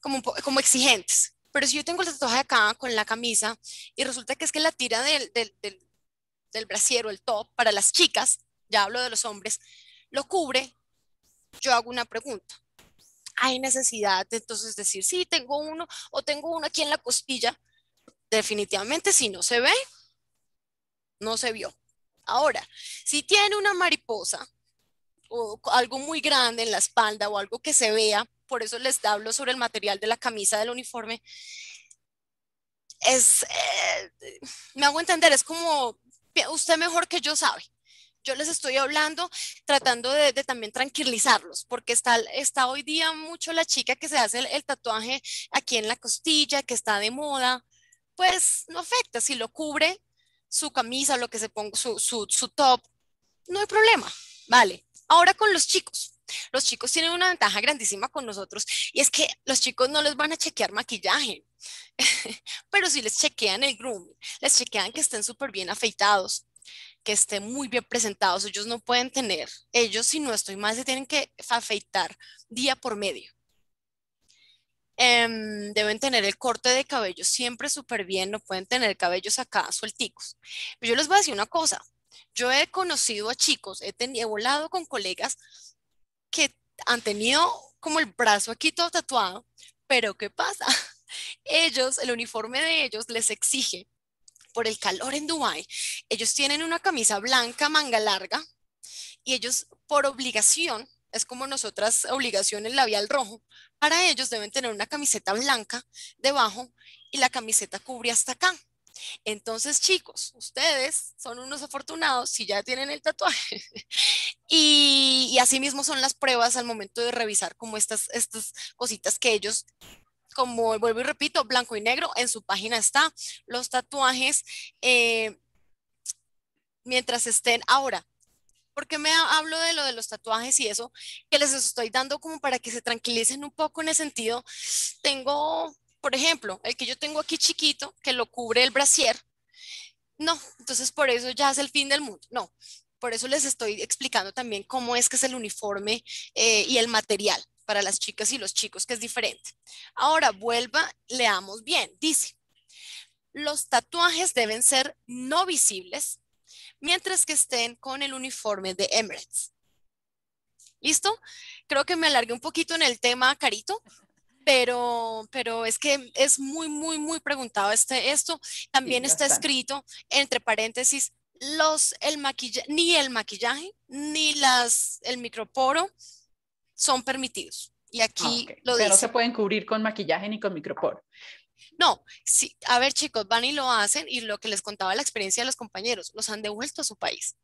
como, como exigentes. Pero si yo tengo el tatuaje acá con la camisa y resulta que es que la tira del, del, del, del brasier o el top para las chicas, ya hablo de los hombres, lo cubre, yo hago una pregunta hay necesidad de entonces decir, sí, tengo uno o tengo uno aquí en la costilla. Definitivamente si no se ve, no se vio. Ahora, si tiene una mariposa o algo muy grande en la espalda o algo que se vea, por eso les hablo sobre el material de la camisa del uniforme, es, eh, me hago entender, es como, usted mejor que yo sabe yo les estoy hablando tratando de, también tranquilizarlos, porque está, está hoy día mucho la chica que se hace el, tatuaje aquí en la costilla, que está de moda, pues no afecta, si lo cubre su camisa, lo que se ponga, su, su, su top, no hay problema, vale. Ahora con los chicos. Los chicos tienen una ventaja grandísima con nosotros y es que los chicos no les van a chequear maquillaje, pero sí les chequean el grooming, les chequean que estén súper bien afeitados, que estén muy bien presentados. Ellos no pueden tener, ellos si no estoy mal, se tienen que afeitar día por medio. Em, deben tener el corte de cabello siempre súper bien, no pueden tener cabellos acá suelticos. Pero yo les voy a decir una cosa, yo he conocido a chicos, he, he volado con colegas que han tenido como el brazo aquí todo tatuado, pero ¿qué pasa? Ellos, el uniforme de ellos les exige por el calor en Dubái, ellos tienen una camisa blanca, manga larga, y ellos por obligación, es como nosotras obligación el labial rojo, para ellos deben tener una camiseta blanca debajo y la camiseta cubre hasta acá. Entonces, chicos, ustedes son unos afortunados si ya tienen el tatuaje. y, y así mismo son las pruebas al momento de revisar como estas, estas cositas que ellos como vuelvo y repito, blanco y negro, en su página está los tatuajes eh, mientras estén ahora. ¿Por qué me hablo de lo de los tatuajes y eso? Que les estoy dando como para que se tranquilicen un poco en el sentido. Tengo, por ejemplo, el que yo tengo aquí chiquito, que lo cubre el brasier. No, entonces por eso ya es el fin del mundo. No, por eso les estoy explicando también cómo es que es el uniforme eh, y el material para las chicas y los chicos, que es diferente. Ahora, vuelva, leamos bien. Dice, los tatuajes deben ser no visibles mientras que estén con el uniforme de Emirates. ¿Listo? Creo que me alargué un poquito en el tema, Carito, pero, pero es que es muy, muy, muy preguntado este, esto. También está escrito, entre paréntesis, los, el maquillaje, ni el maquillaje, ni las, el microporo son permitidos. Y aquí lo Pero no se pueden cubrir con maquillaje ni con microporo. No, sí, a ver chicos, van y lo hacen y lo que les contaba la experiencia de los compañeros, los han devuelto a su país.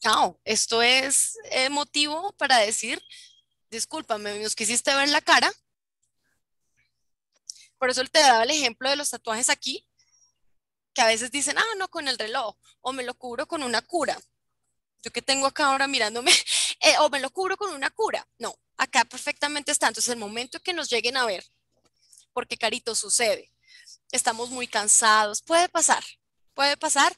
Chao, esto es motivo para decir, discúlpame, nos quisiste ver la cara. Por eso te daba el ejemplo de los tatuajes aquí, que a veces dicen, ah, no, con el reloj, o me lo cubro con una cura. Yo que tengo acá ahora mirándome, eh, o me lo cubro con una cura. No, acá perfectamente está. Entonces, el momento que nos lleguen a ver, porque carito sucede, estamos muy cansados, puede pasar, puede pasar,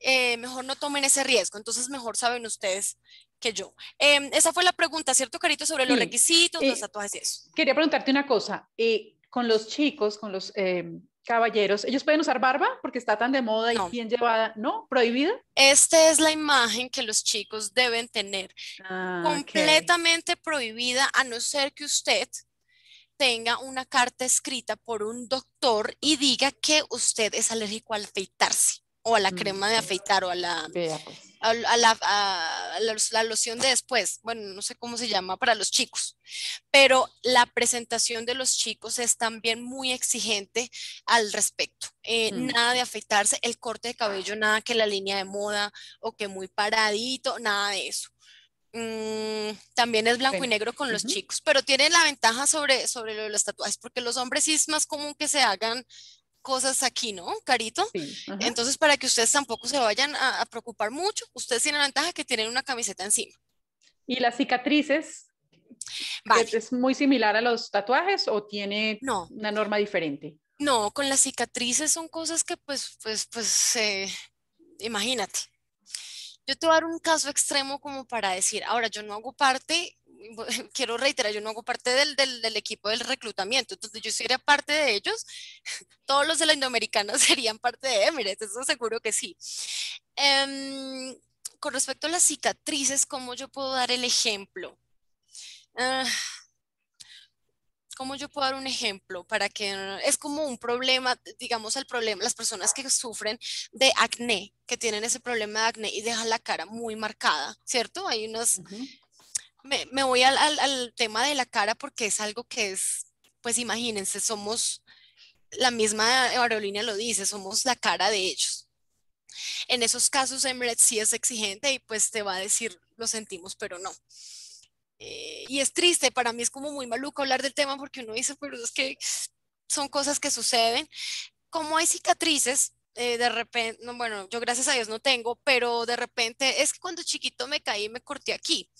eh, mejor no tomen ese riesgo. Entonces, mejor saben ustedes que yo. Em, esa fue la pregunta, ¿cierto, Carito? Sobre los requisitos, los tatuajes y eso. Quería preguntarte una cosa. Eh, con los chicos, con los em, caballeros, ¿ellos pueden usar barba porque está tan de moda y bien llevada? ¿No? ¿Prohibida? Esta es la imagen que los chicos deben tener. Ah, completamente prohibida, a no ser que usted tenga una carta escrita por un doctor y diga que usted es alérgico al afeitarse o a la mm, crema de afeitar o a la, pues. A, la, a la, loción de después, bueno, no sé cómo se llama para los chicos, pero la presentación de los chicos es también muy exigente al respecto. Eh, mm. Nada de afeitarse, el corte de cabello, nada que la línea de moda o que muy paradito, nada de eso. Mm, también es blanco y negro con los chicos, pero tiene la ventaja sobre, sobre los tatuajes, porque los hombres sí es más común que se hagan cosas aquí, ¿no, Carito? Entonces, para que ustedes tampoco se vayan a, preocupar mucho, ustedes tienen la ventaja que tienen una camiseta encima. ¿Y las cicatrices? ¿Es muy similar a los tatuajes o tiene una norma diferente? No, con las cicatrices son cosas que pues, pues, pues, eh, imagínate. Yo te voy a dar un caso extremo como para decir, ahora yo no hago parte quiero reiterar, yo no hago parte del, del, equipo del reclutamiento, entonces yo sería parte de ellos, todos los de la Indoamericana serían parte de Emirates, eso seguro que sí. Em, con respecto a las cicatrices, ¿cómo yo puedo dar el ejemplo? Ah, ¿Cómo yo puedo dar un ejemplo para que es como un problema, digamos el problema, las personas que sufren de acné, que tienen ese problema de acné y dejan la cara muy marcada, ¿cierto? Hay unas, me, voy al, tema de la cara porque es algo que es, pues imagínense, somos, la misma aerolínea lo dice, somos la cara de ellos. En esos casos Emirates sí es exigente y pues te va a decir, lo sentimos, pero no. Eh, y es triste, para mí es como muy maluco hablar del tema porque uno dice, pero es que son cosas que suceden. Como hay cicatrices, eh, de repente, no, bueno, yo gracias a Dios no tengo, pero de repente es que cuando chiquito me caí y me corté aquí.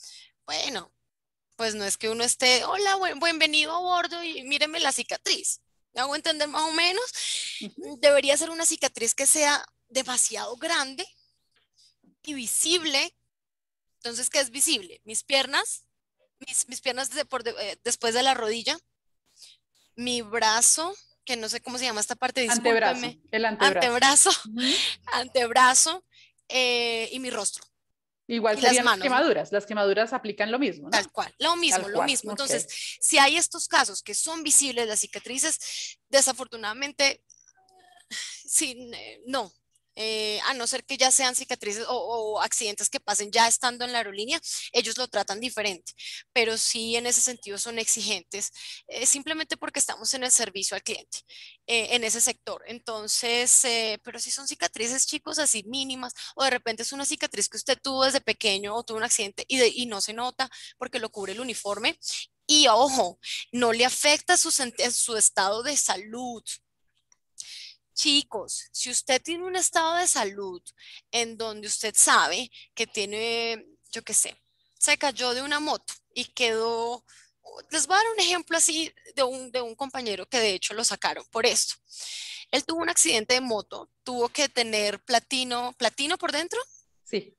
Bueno, pues no es que uno esté, hola, buen, bienvenido a bordo y míreme la cicatriz. ¿Me hago entender más o menos? Debería ser una cicatriz que sea demasiado grande y visible. Entonces, ¿qué es visible? Mis piernas, mis, piernas eh, después de la rodilla, mi brazo, que no sé cómo se llama esta parte, antebrazo, el antebrazo, antebrazo, eh, y mi rostro. Igual serían las, quemaduras, las quemaduras aplican lo mismo. ¿no? Tal cual, lo mismo, lo mismo. Entonces, si hay estos casos que son visibles, las cicatrices, desafortunadamente, sí, no, eh, a no ser que ya sean cicatrices o, accidentes que pasen ya estando en la aerolínea, ellos lo tratan diferente, pero sí en ese sentido son exigentes, eh, simplemente porque estamos en el servicio al cliente, eh, en ese sector. Entonces, pero si son cicatrices, chicos, así mínimas, o de repente es una cicatriz que usted tuvo desde pequeño o tuvo un accidente y, no se nota porque lo cubre el uniforme. Y ojo, no le afecta su estado de salud, Chicos, si usted tiene un estado de salud en donde usted sabe que tiene, yo qué sé, se cayó de una moto y quedó, les voy a dar un ejemplo así de un, de un compañero que de hecho lo sacaron por esto. Él tuvo un accidente de moto, tuvo que tener platino, platino por dentro. Sí.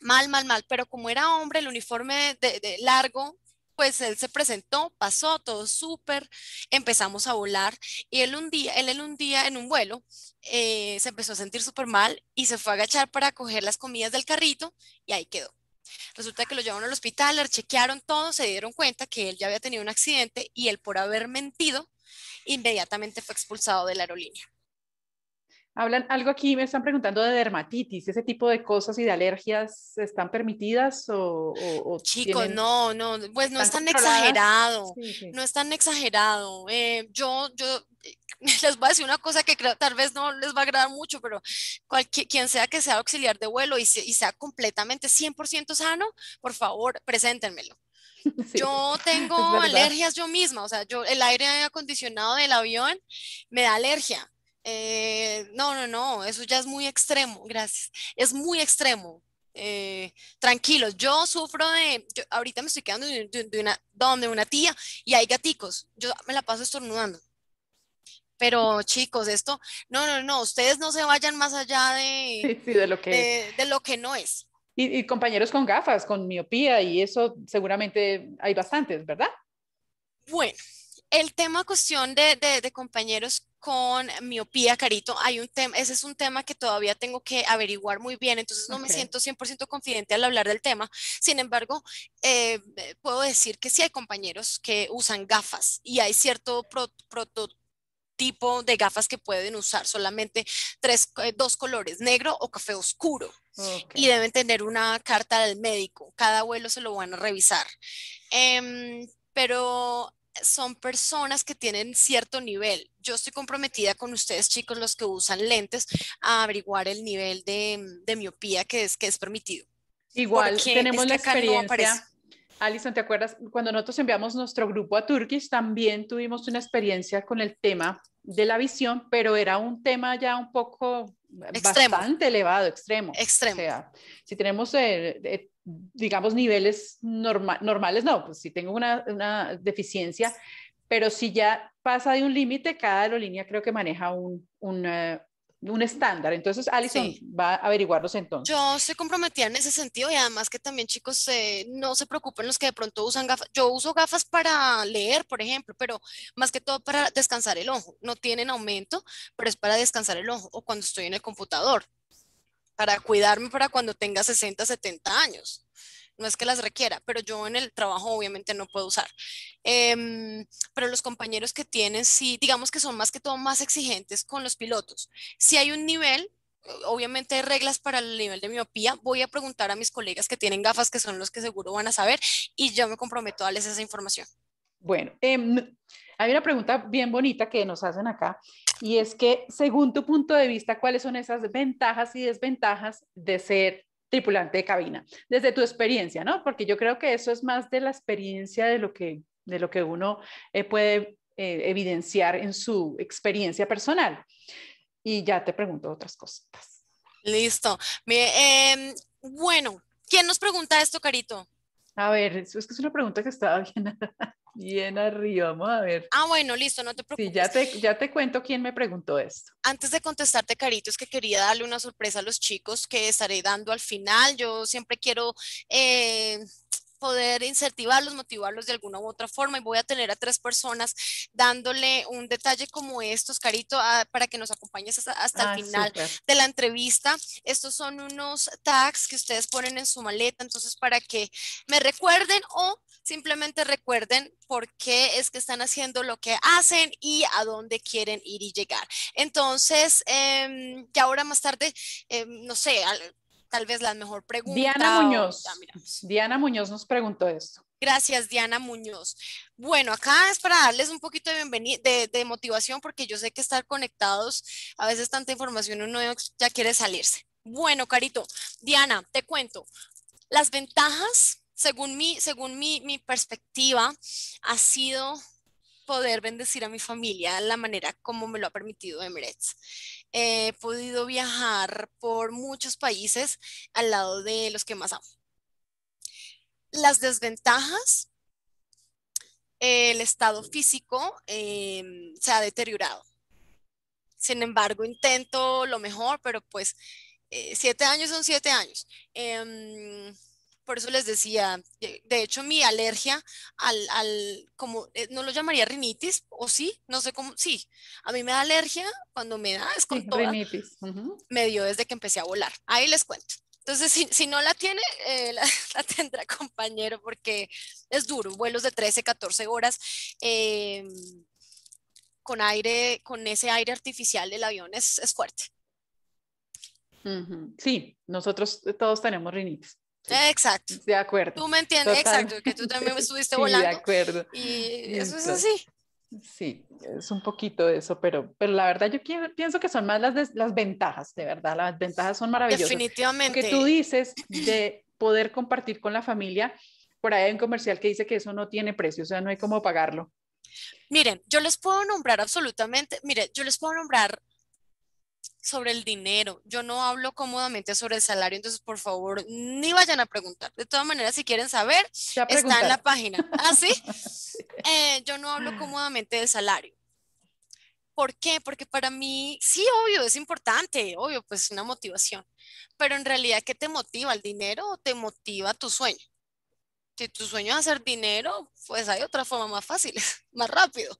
Mal, mal, mal, pero como era hombre, el uniforme de, de largo pues él se presentó, pasó todo súper, empezamos a volar y él un día, él en un día en un vuelo eh, se empezó a sentir súper mal y se fue a agachar para coger las comidas del carrito y ahí quedó. Resulta que lo llevaron al hospital, le chequearon todo, se dieron cuenta que él ya había tenido un accidente y él por haber mentido, inmediatamente fue expulsado de la aerolínea. Hablan algo aquí, me están preguntando de dermatitis, ese tipo de cosas y de alergias están permitidas o, chicos, no, no, pues no es tan exagerado, no es tan exagerado. Eh, yo, yo les voy a decir una cosa que creo, tal vez no les va a agradar mucho, pero cualquier, quien sea que sea auxiliar de vuelo y, sea completamente 100% sano, por favor, preséntenmelo. yo tengo alergias yo misma, o sea, yo el aire acondicionado del avión me da alergia. Eh, no, no, no, eso ya es muy extremo, gracias. Es muy extremo. Eh, tranquilos, yo sufro de, ahorita me estoy quedando de, una, donde una tía y hay gaticos, yo me la paso estornudando. Pero chicos, esto, no, no, no, ustedes no se vayan más allá de, de, lo, que de, lo que no es. Y, compañeros con gafas, con miopía, y eso seguramente hay bastantes, ¿verdad? Bueno, el tema cuestión de, de, compañeros con miopía, Carito, hay un tema, ese es un tema que todavía tengo que averiguar muy bien, entonces no me siento 100% confidente al hablar del tema. Sin embargo, eh, puedo decir que sí hay compañeros que usan gafas y hay cierto prototipo tipo de gafas que pueden usar, solamente tres, eh, dos colores, negro o café oscuro. Y deben tener una carta del médico. Cada vuelo se lo van a revisar. Em, pero son personas que tienen cierto nivel. Yo estoy comprometida con ustedes, chicos, los que usan lentes, a averiguar el nivel de, miopía que es, que es permitido. Igual tenemos la experiencia. Alison, ¿te acuerdas? Cuando nosotros enviamos nuestro grupo a Turkish, también tuvimos una experiencia con el tema de la visión, pero era un tema ya un poco bastante elevado, extremo. Extremo. O sea, si tenemos, eh, eh, digamos, niveles normales, no, pues si tengo una, una, deficiencia, pero si ya pasa de un límite, cada aerolínea creo que maneja un, un, eh, un estándar. Entonces, Alison va a averiguarlos entonces. Yo estoy comprometida en ese sentido y además que también, chicos, eh, no se preocupen los que de pronto usan gafas. Yo uso gafas para leer, por ejemplo, pero más que todo para descansar el ojo. No tienen aumento, pero es para descansar el ojo o cuando estoy en el computador, para cuidarme para cuando tenga 60, 70 años no es que las requiera, pero yo en el trabajo obviamente no puedo usar. Em, pero los compañeros que tienen, sí, digamos que son más que todo más exigentes con los pilotos. Si hay un nivel, obviamente hay reglas para el nivel de miopía, voy a preguntar a mis colegas que tienen gafas, que son los que seguro van a saber, y yo me comprometo a darles esa información. Bueno, em, hay una pregunta bien bonita que nos hacen acá, y es que según tu punto de vista, ¿cuáles son esas ventajas y desventajas de ser tripulante de cabina, desde tu experiencia, ¿no? Porque yo creo que eso es más de la experiencia de lo que, de lo que uno eh, puede eh, evidenciar en su experiencia personal. Y ya te pregunto otras cosas. Listo. Em, bueno, ¿quién nos pregunta esto, Carito? A ver, es que es una pregunta que estaba bien, bien arriba. Vamos a ver. Ah, bueno, listo, no te preocupes. Sí, ya te, ya te cuento quién me preguntó esto. Antes de contestarte, Carito, es que quería darle una sorpresa a los chicos que estaré dando al final. Yo siempre quiero eh, poder incentivarlos, motivarlos de alguna u otra forma y voy a tener a tres personas dándole un detalle como estos, Carito, para que nos acompañes hasta, hasta el ah, final de la entrevista. Estos son unos tags que ustedes ponen en su maleta, entonces para que me recuerden o simplemente recuerden por qué es que están haciendo lo que hacen y a dónde quieren ir y llegar. Entonces, eh, ya ahora más tarde, em, no sé, tal vez la mejor pregunta. Diana Muñoz. Diana Muñoz nos preguntó esto. Gracias, Diana Muñoz. Bueno, acá es para darles un poquito de, de, motivación porque yo sé que estar conectados, a veces tanta información uno ya quiere salirse. Bueno, Carito, Diana, te cuento. Las ventajas, según mi, según mi, mi perspectiva, ha sido poder bendecir a mi familia de la manera como me lo ha permitido Emirates. He podido viajar por muchos países al lado de los que más amo. Las desventajas, el estado físico em, se ha deteriorado. Sin embargo, intento lo mejor, pero pues eh, siete años son siete años. Em, por eso les decía, de hecho mi alergia al, al, como, eh, no lo llamaría rinitis, o sí, no sé cómo, sí, a mí me da alergia cuando me da, es con toda, me dio desde que empecé a volar, ahí les cuento. Entonces, si, no la tiene, eh, la, tendrá compañero porque es duro, vuelos de 13, 14 horas. Eh, con aire, con ese aire artificial del avión es, es fuerte. Sí, nosotros todos tenemos rinitis. Exacto. De acuerdo. Tú me entiendes, exacto, que tú también estuviste volando. de acuerdo. Y eso es así. Sí, es un poquito de eso, pero, pero la verdad yo pienso que son más las, las ventajas, de verdad, las ventajas son maravillosas. Definitivamente. Que tú dices de poder compartir con la familia, por ahí hay un comercial que dice que eso no tiene precio, o sea, no hay cómo pagarlo. Miren, yo les puedo nombrar absolutamente, mire, yo les puedo nombrar sobre el dinero. Yo no hablo cómodamente sobre el salario, entonces por favor, ni vayan a preguntar. De todas maneras, si quieren saber, está en la página. ¿Ah, sí? Eh, yo no hablo cómodamente del salario. ¿Por qué? Porque para mí, sí, obvio, es importante, obvio, pues una motivación. Pero en realidad, ¿qué te motiva? ¿El dinero o te motiva tu sueño? Si tu sueño es hacer dinero, pues hay otra forma más fácil, más rápido.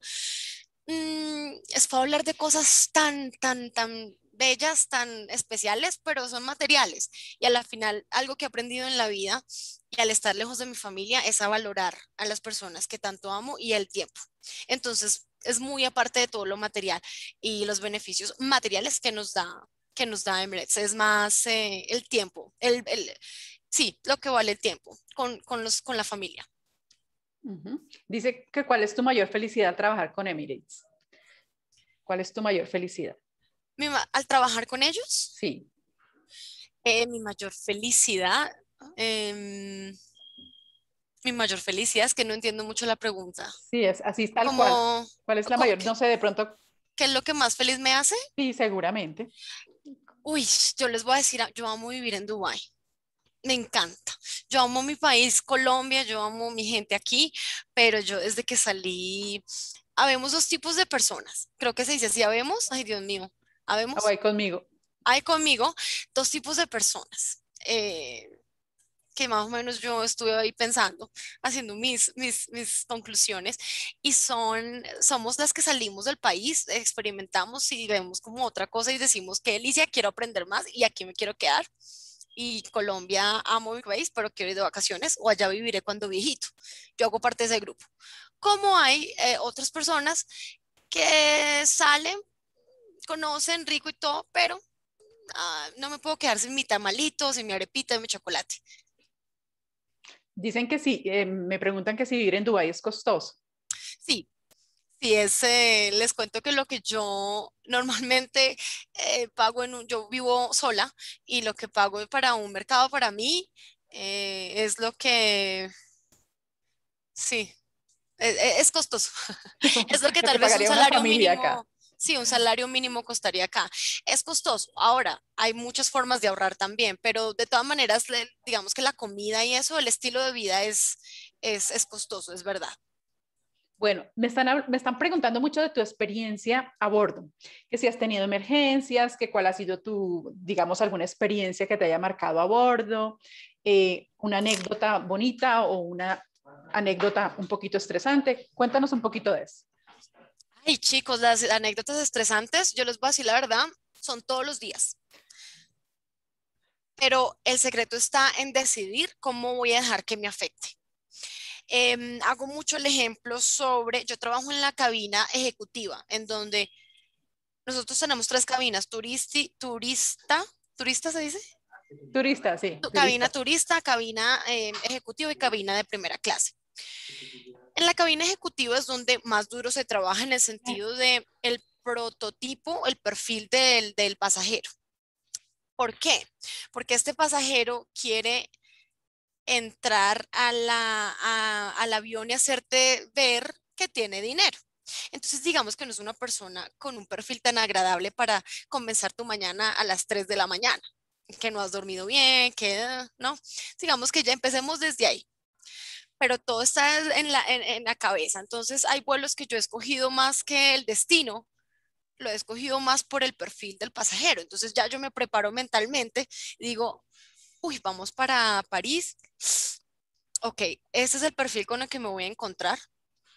Mm, es para hablar de cosas tan, tan, tan bellas, tan especiales, pero son materiales. Y a la final, algo que he aprendido en la vida y al estar lejos de mi familia es a valorar a las personas que tanto amo y el tiempo. Entonces, es muy aparte de todo lo material y los beneficios materiales que nos da que nos da Emirates, es más eh, el tiempo, el, sí, lo que vale el tiempo con, con, los, con la familia. Dice que cuál es tu mayor felicidad trabajar con Emirates. ¿Cuál es tu mayor felicidad? Al trabajar con ellos. Sí. Eh, mi mayor felicidad. Em, mi mayor felicidad es que no entiendo mucho la pregunta. Sí, es así tal cual. ¿Cuál es la mayor? No sé, de pronto. ¿Qué es lo que más feliz me hace? Sí, seguramente. Uy, yo les voy a decir, yo amo vivir en Dubái. Me encanta. Yo amo mi país, Colombia, yo amo mi gente aquí, pero yo desde que salí, habemos dos tipos de personas. Creo que se dice así, habemos, ay Dios mío, habemos. hay conmigo. Hay conmigo dos tipos de personas. Eh, que más o menos yo estuve ahí pensando, haciendo mis, mis, mis, conclusiones, y son, somos las que salimos del país, experimentamos y vemos como otra cosa y decimos que Alicia, quiero aprender más y aquí me quiero quedar. Y Colombia, amo mi país, pero quiero ir de vacaciones o allá viviré cuando viejito. Yo hago parte de ese grupo. Como hay eh, otras personas que salen conocen rico y todo, pero ah, no me puedo quedar sin mi tamalito, sin mi arepita, sin mi chocolate. Dicen que sí, eh, me preguntan que si vivir en Dubái es costoso. Sí, sí, es, eh, les cuento que lo que yo normalmente eh, pago en un, yo vivo sola y lo que pago para un mercado para mí es lo que, sí, es, costoso. es lo que tal vez un salario mínimo. Acá. Sí, un salario mínimo costaría acá. Es costoso. Ahora, hay muchas formas de ahorrar también, pero de todas maneras, digamos que la comida y eso, el estilo de vida es, es, es costoso, es verdad. Bueno, me están, me están preguntando mucho de tu experiencia a bordo, que si has tenido emergencias, que cuál ha sido tu, digamos, alguna experiencia que te haya marcado a bordo, eh, una anécdota bonita o una anécdota un poquito estresante. Cuéntanos un poquito de eso. Ay, chicos, las anécdotas estresantes, yo les voy a decir la verdad, son todos los días. Pero el secreto está en decidir cómo voy a dejar que me afecte. Em, hago mucho el ejemplo sobre, yo trabajo en la cabina ejecutiva, en donde nosotros tenemos tres cabinas, turisti, turista, turista se dice? Turista, sí. Cabina turista, cabina em, ejecutiva y cabina de primera clase. En la cabina ejecutiva es donde más duro se trabaja en el sentido de el prototipo, el perfil del, del pasajero. ¿Por qué? Porque este pasajero quiere entrar a la, al avión y hacerte ver que tiene dinero. Entonces, digamos que no es una persona con un perfil tan agradable para comenzar tu mañana a las 3 de la mañana, que no has dormido bien, que no. Digamos que ya empecemos desde ahí pero todo está en la, en, la cabeza. Entonces hay vuelos que yo he escogido más que el destino, lo he escogido más por el perfil del pasajero. Entonces ya yo me preparo mentalmente y digo, uy, vamos para París. Ok, este es el perfil con el que me voy a encontrar.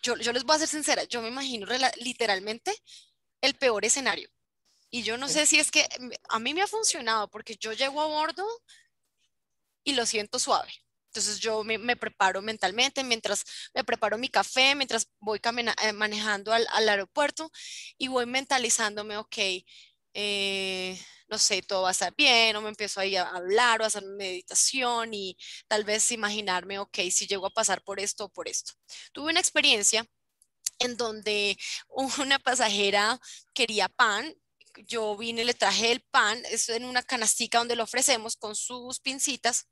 Yo, yo les voy a ser sincera, yo me imagino literalmente el peor escenario. Y yo no sé si es que a mí me ha funcionado porque yo llego a bordo y lo siento suave. Entonces yo me, preparo mentalmente mientras me preparo mi café, mientras voy eh, manejando al, aeropuerto y voy mentalizándome, ok, eh, no sé, todo va a estar bien, o me empiezo ahí a hablar o a hacer meditación y tal vez imaginarme, ok, si llego a pasar por esto o por esto. Tuve una experiencia en donde una pasajera quería pan yo vine, le traje el pan, es en una canastica donde lo ofrecemos con sus pincitas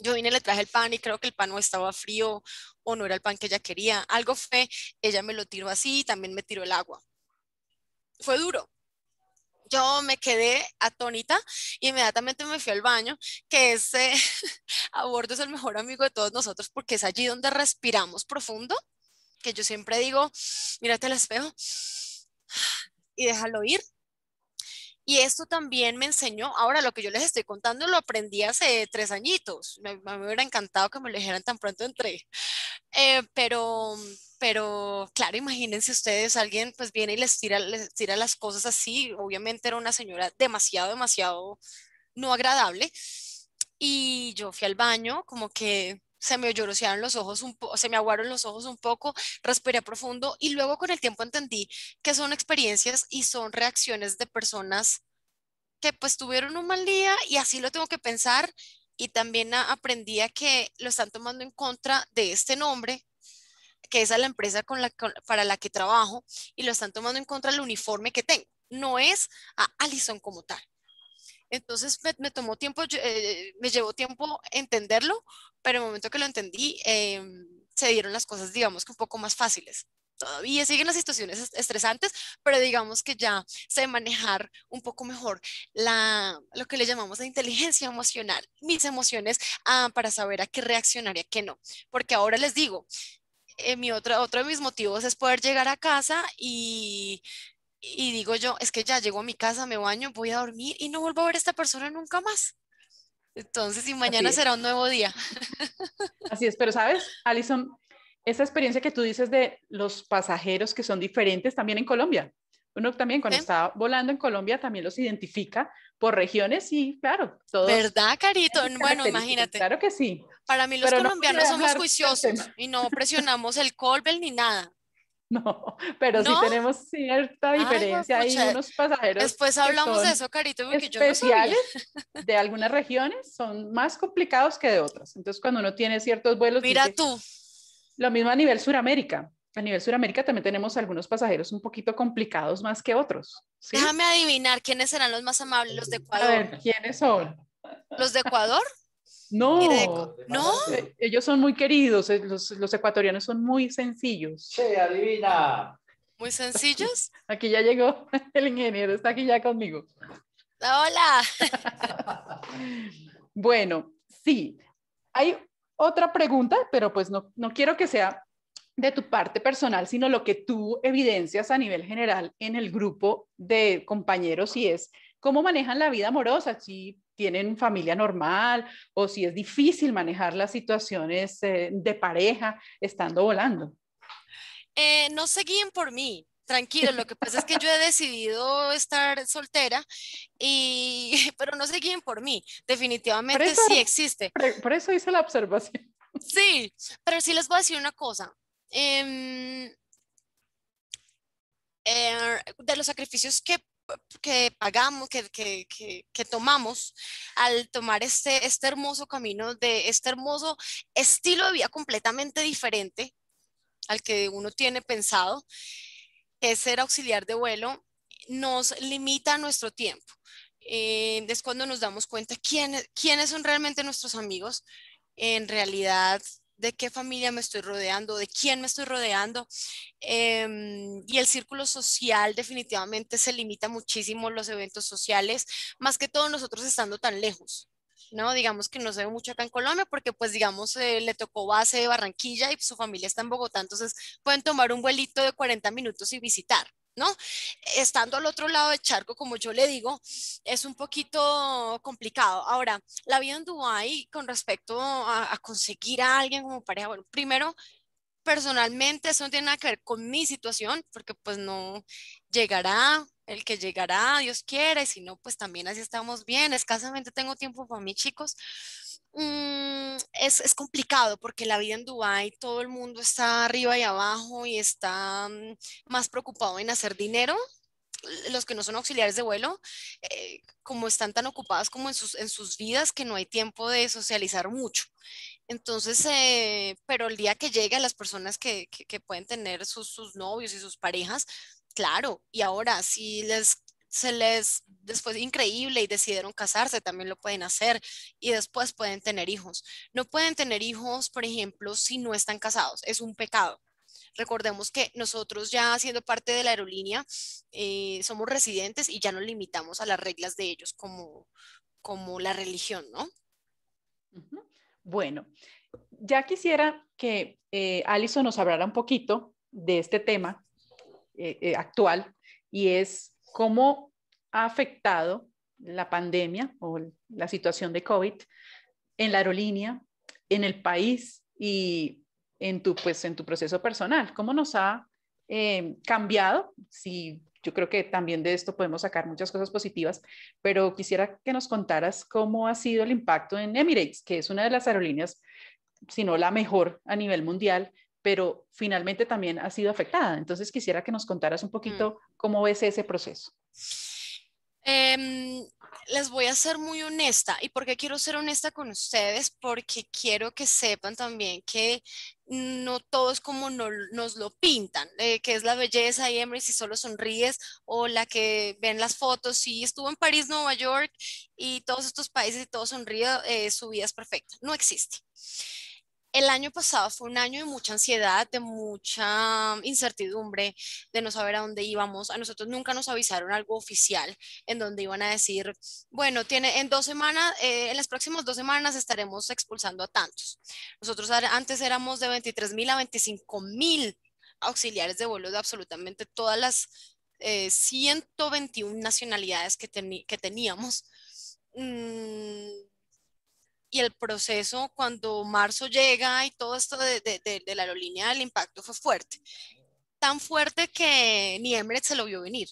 yo vine, le traje el pan y creo que el pan no estaba frío o no era el pan que ella quería. Algo fue, ella me lo tiró así y también me tiró el agua. Fue duro. Yo me quedé atónita y inmediatamente me fui al baño, que ese bordo es el mejor amigo de todos nosotros porque es allí donde respiramos profundo, que yo siempre digo, mírate al espejo y déjalo ir y esto también me enseñó, ahora lo que yo les estoy contando lo aprendí hace tres añitos. Me, hubiera encantado que me lo dijeran tan pronto entré. Eh, pero, pero claro, imagínense ustedes, alguien pues viene y les tira, les tira las cosas así. Obviamente era una señora demasiado, demasiado no agradable. Y yo fui al baño, como que se me llorosearon los ojos un poco, se me aguaron los ojos un poco, respiré profundo y luego con el tiempo entendí que son experiencias y son reacciones de personas que pues tuvieron un mal día y así lo tengo que pensar y también aprendí que lo están tomando en contra de este nombre que es a la empresa con la, para la que trabajo y lo están tomando en contra del uniforme que tengo. No es a Allison como tal. Entonces me, tomó tiempo, eh, me llevó tiempo entenderlo, pero en el momento que lo entendí, em, se dieron las cosas, digamos que un poco más fáciles. Todavía siguen las situaciones estresantes, pero digamos que ya sé manejar un poco mejor la, lo que le llamamos la inteligencia emocional, mis emociones, ah, para saber a qué reaccionar y a qué no. Porque ahora les digo, eh, mi otro, otro de mis motivos es poder llegar a casa y y digo yo, es que ya llego a mi casa, me baño, voy a dormir y no vuelvo a ver a esta persona nunca más. Entonces, y mañana será un nuevo día. Así es, pero sabes, Alison, esa experiencia que tú dices de los pasajeros que son diferentes también en Colombia. Uno también cuando está volando en Colombia también los identifica por regiones y claro, todos. ¿Verdad, Carito? Bueno, imagínate. Claro que sí. Para mí los colombianos somos juiciosos y no presionamos el colbel ni nada. No, pero sí tenemos cierta diferencia. Hay unos pasajeros. Después hablamos de eso, Carito, porque especiales de algunas regiones son más complicados que de otras. Entonces, cuando uno tiene ciertos vuelos. Mira tú. Lo mismo a nivel Suramérica. A nivel Suramérica también tenemos algunos pasajeros un poquito complicados más que otros. Déjame adivinar quiénes serán los más amables, los de Ecuador. A ver, ¿quiénes son? ¿Los de Ecuador? No, no. Eh, ellos son muy queridos, eh, los, los, ecuatorianos son muy sencillos. Sí, adivina. Muy sencillos. Aquí ya llegó el ingeniero, está aquí ya conmigo. Hola. bueno, sí. Hay otra pregunta, pero pues no, no quiero que sea de tu parte personal, sino lo que tú evidencias a nivel general en el grupo de compañeros y es cómo manejan la vida amorosa, si tienen familia normal o si es difícil manejar las situaciones eh, de pareja estando volando. Eh, no se guíen por mí, tranquilo, lo que pasa es que yo he decidido estar soltera, y, pero no se guíen por mí, definitivamente sí existe. Por, eso hice la observación. Sí, pero sí les voy a decir una cosa. Em, eh, de los sacrificios que que pagamos, que, que, que, tomamos al tomar este, este hermoso camino, de este hermoso estilo de vida completamente diferente al que uno tiene pensado, que es ser auxiliar de vuelo, nos limita nuestro tiempo. Eh, es cuando nos damos cuenta quiénes, quiénes son realmente nuestros amigos. En realidad, de qué familia me estoy rodeando, de quién me estoy rodeando. Em, y el círculo social definitivamente se limita muchísimo los eventos sociales, más que todo nosotros estando tan lejos. ¿no? Digamos que no se ve mucho acá en Colombia porque pues digamos eh, le tocó base de Barranquilla y su familia está en Bogotá, entonces pueden tomar un vuelito de 40 minutos y visitar. ¿No? Estando al otro lado del charco, como yo le digo, es un poquito complicado. Ahora, la vida en Dubái con respecto a, conseguir a alguien como pareja, bueno, primero, personalmente eso no tiene nada que ver con mi situación, porque pues no llegará el que llegará, Dios quiere, y si no, pues también así estamos bien. Escasamente tengo tiempo para mí, chicos. Mm, es, es, complicado porque la vida en Dubái, todo el mundo está arriba y abajo y está mm, más preocupado en hacer dinero. Los que no son auxiliares de vuelo, eh, como están tan ocupadas como en sus, en sus vidas que no hay tiempo de socializar mucho. Entonces, eh, pero el día que llega las personas que, que, que pueden tener sus, sus novios y sus parejas, claro, y ahora si les se les después increíble y decidieron casarse, también lo pueden hacer y después pueden tener hijos. No pueden tener hijos, por ejemplo, si no están casados, es un pecado. Recordemos que nosotros ya siendo parte de la aerolínea eh, somos residentes y ya nos limitamos a las reglas de ellos como, como la religión, ¿no? Bueno, ya quisiera que eh, Alison nos hablara un poquito de este tema eh, eh, actual y es cómo ha afectado la pandemia o la situación de COVID en la aerolínea, en el país y en tu, pues, en tu proceso personal. ¿Cómo nos ha eh, cambiado? Si yo creo que también de esto podemos sacar muchas cosas positivas, pero quisiera que nos contaras cómo ha sido el impacto en Emirates, que es una de las aerolíneas, si no la mejor a nivel mundial, pero finalmente también ha sido afectada. Entonces quisiera que nos contaras un poquito mm. cómo ves ese proceso. Em, les voy a ser muy honesta. ¿Y por qué quiero ser honesta con ustedes? Porque quiero que sepan también que no todo es como nos lo pintan, eh, que es la belleza y Emery si solo sonríes, o la que ven las fotos, si estuvo en París, Nueva York y todos estos países y todo sonríe, eh, su vida es perfecta. No existe. El año pasado fue un año de mucha ansiedad, de mucha incertidumbre, de no saber a dónde íbamos. A nosotros nunca nos avisaron algo oficial en donde iban a decir, bueno, tiene en dos semanas, eh, en las próximas dos semanas estaremos expulsando a tantos. Nosotros antes éramos de 23 mil a 25 mil auxiliares de vuelo de absolutamente todas las 121 eh, nacionalidades que, que teníamos. Mm, y el proceso cuando marzo llega y todo esto de, de, la aerolínea, el impacto fue fuerte. Tan fuerte que ni Emirates se lo vio venir.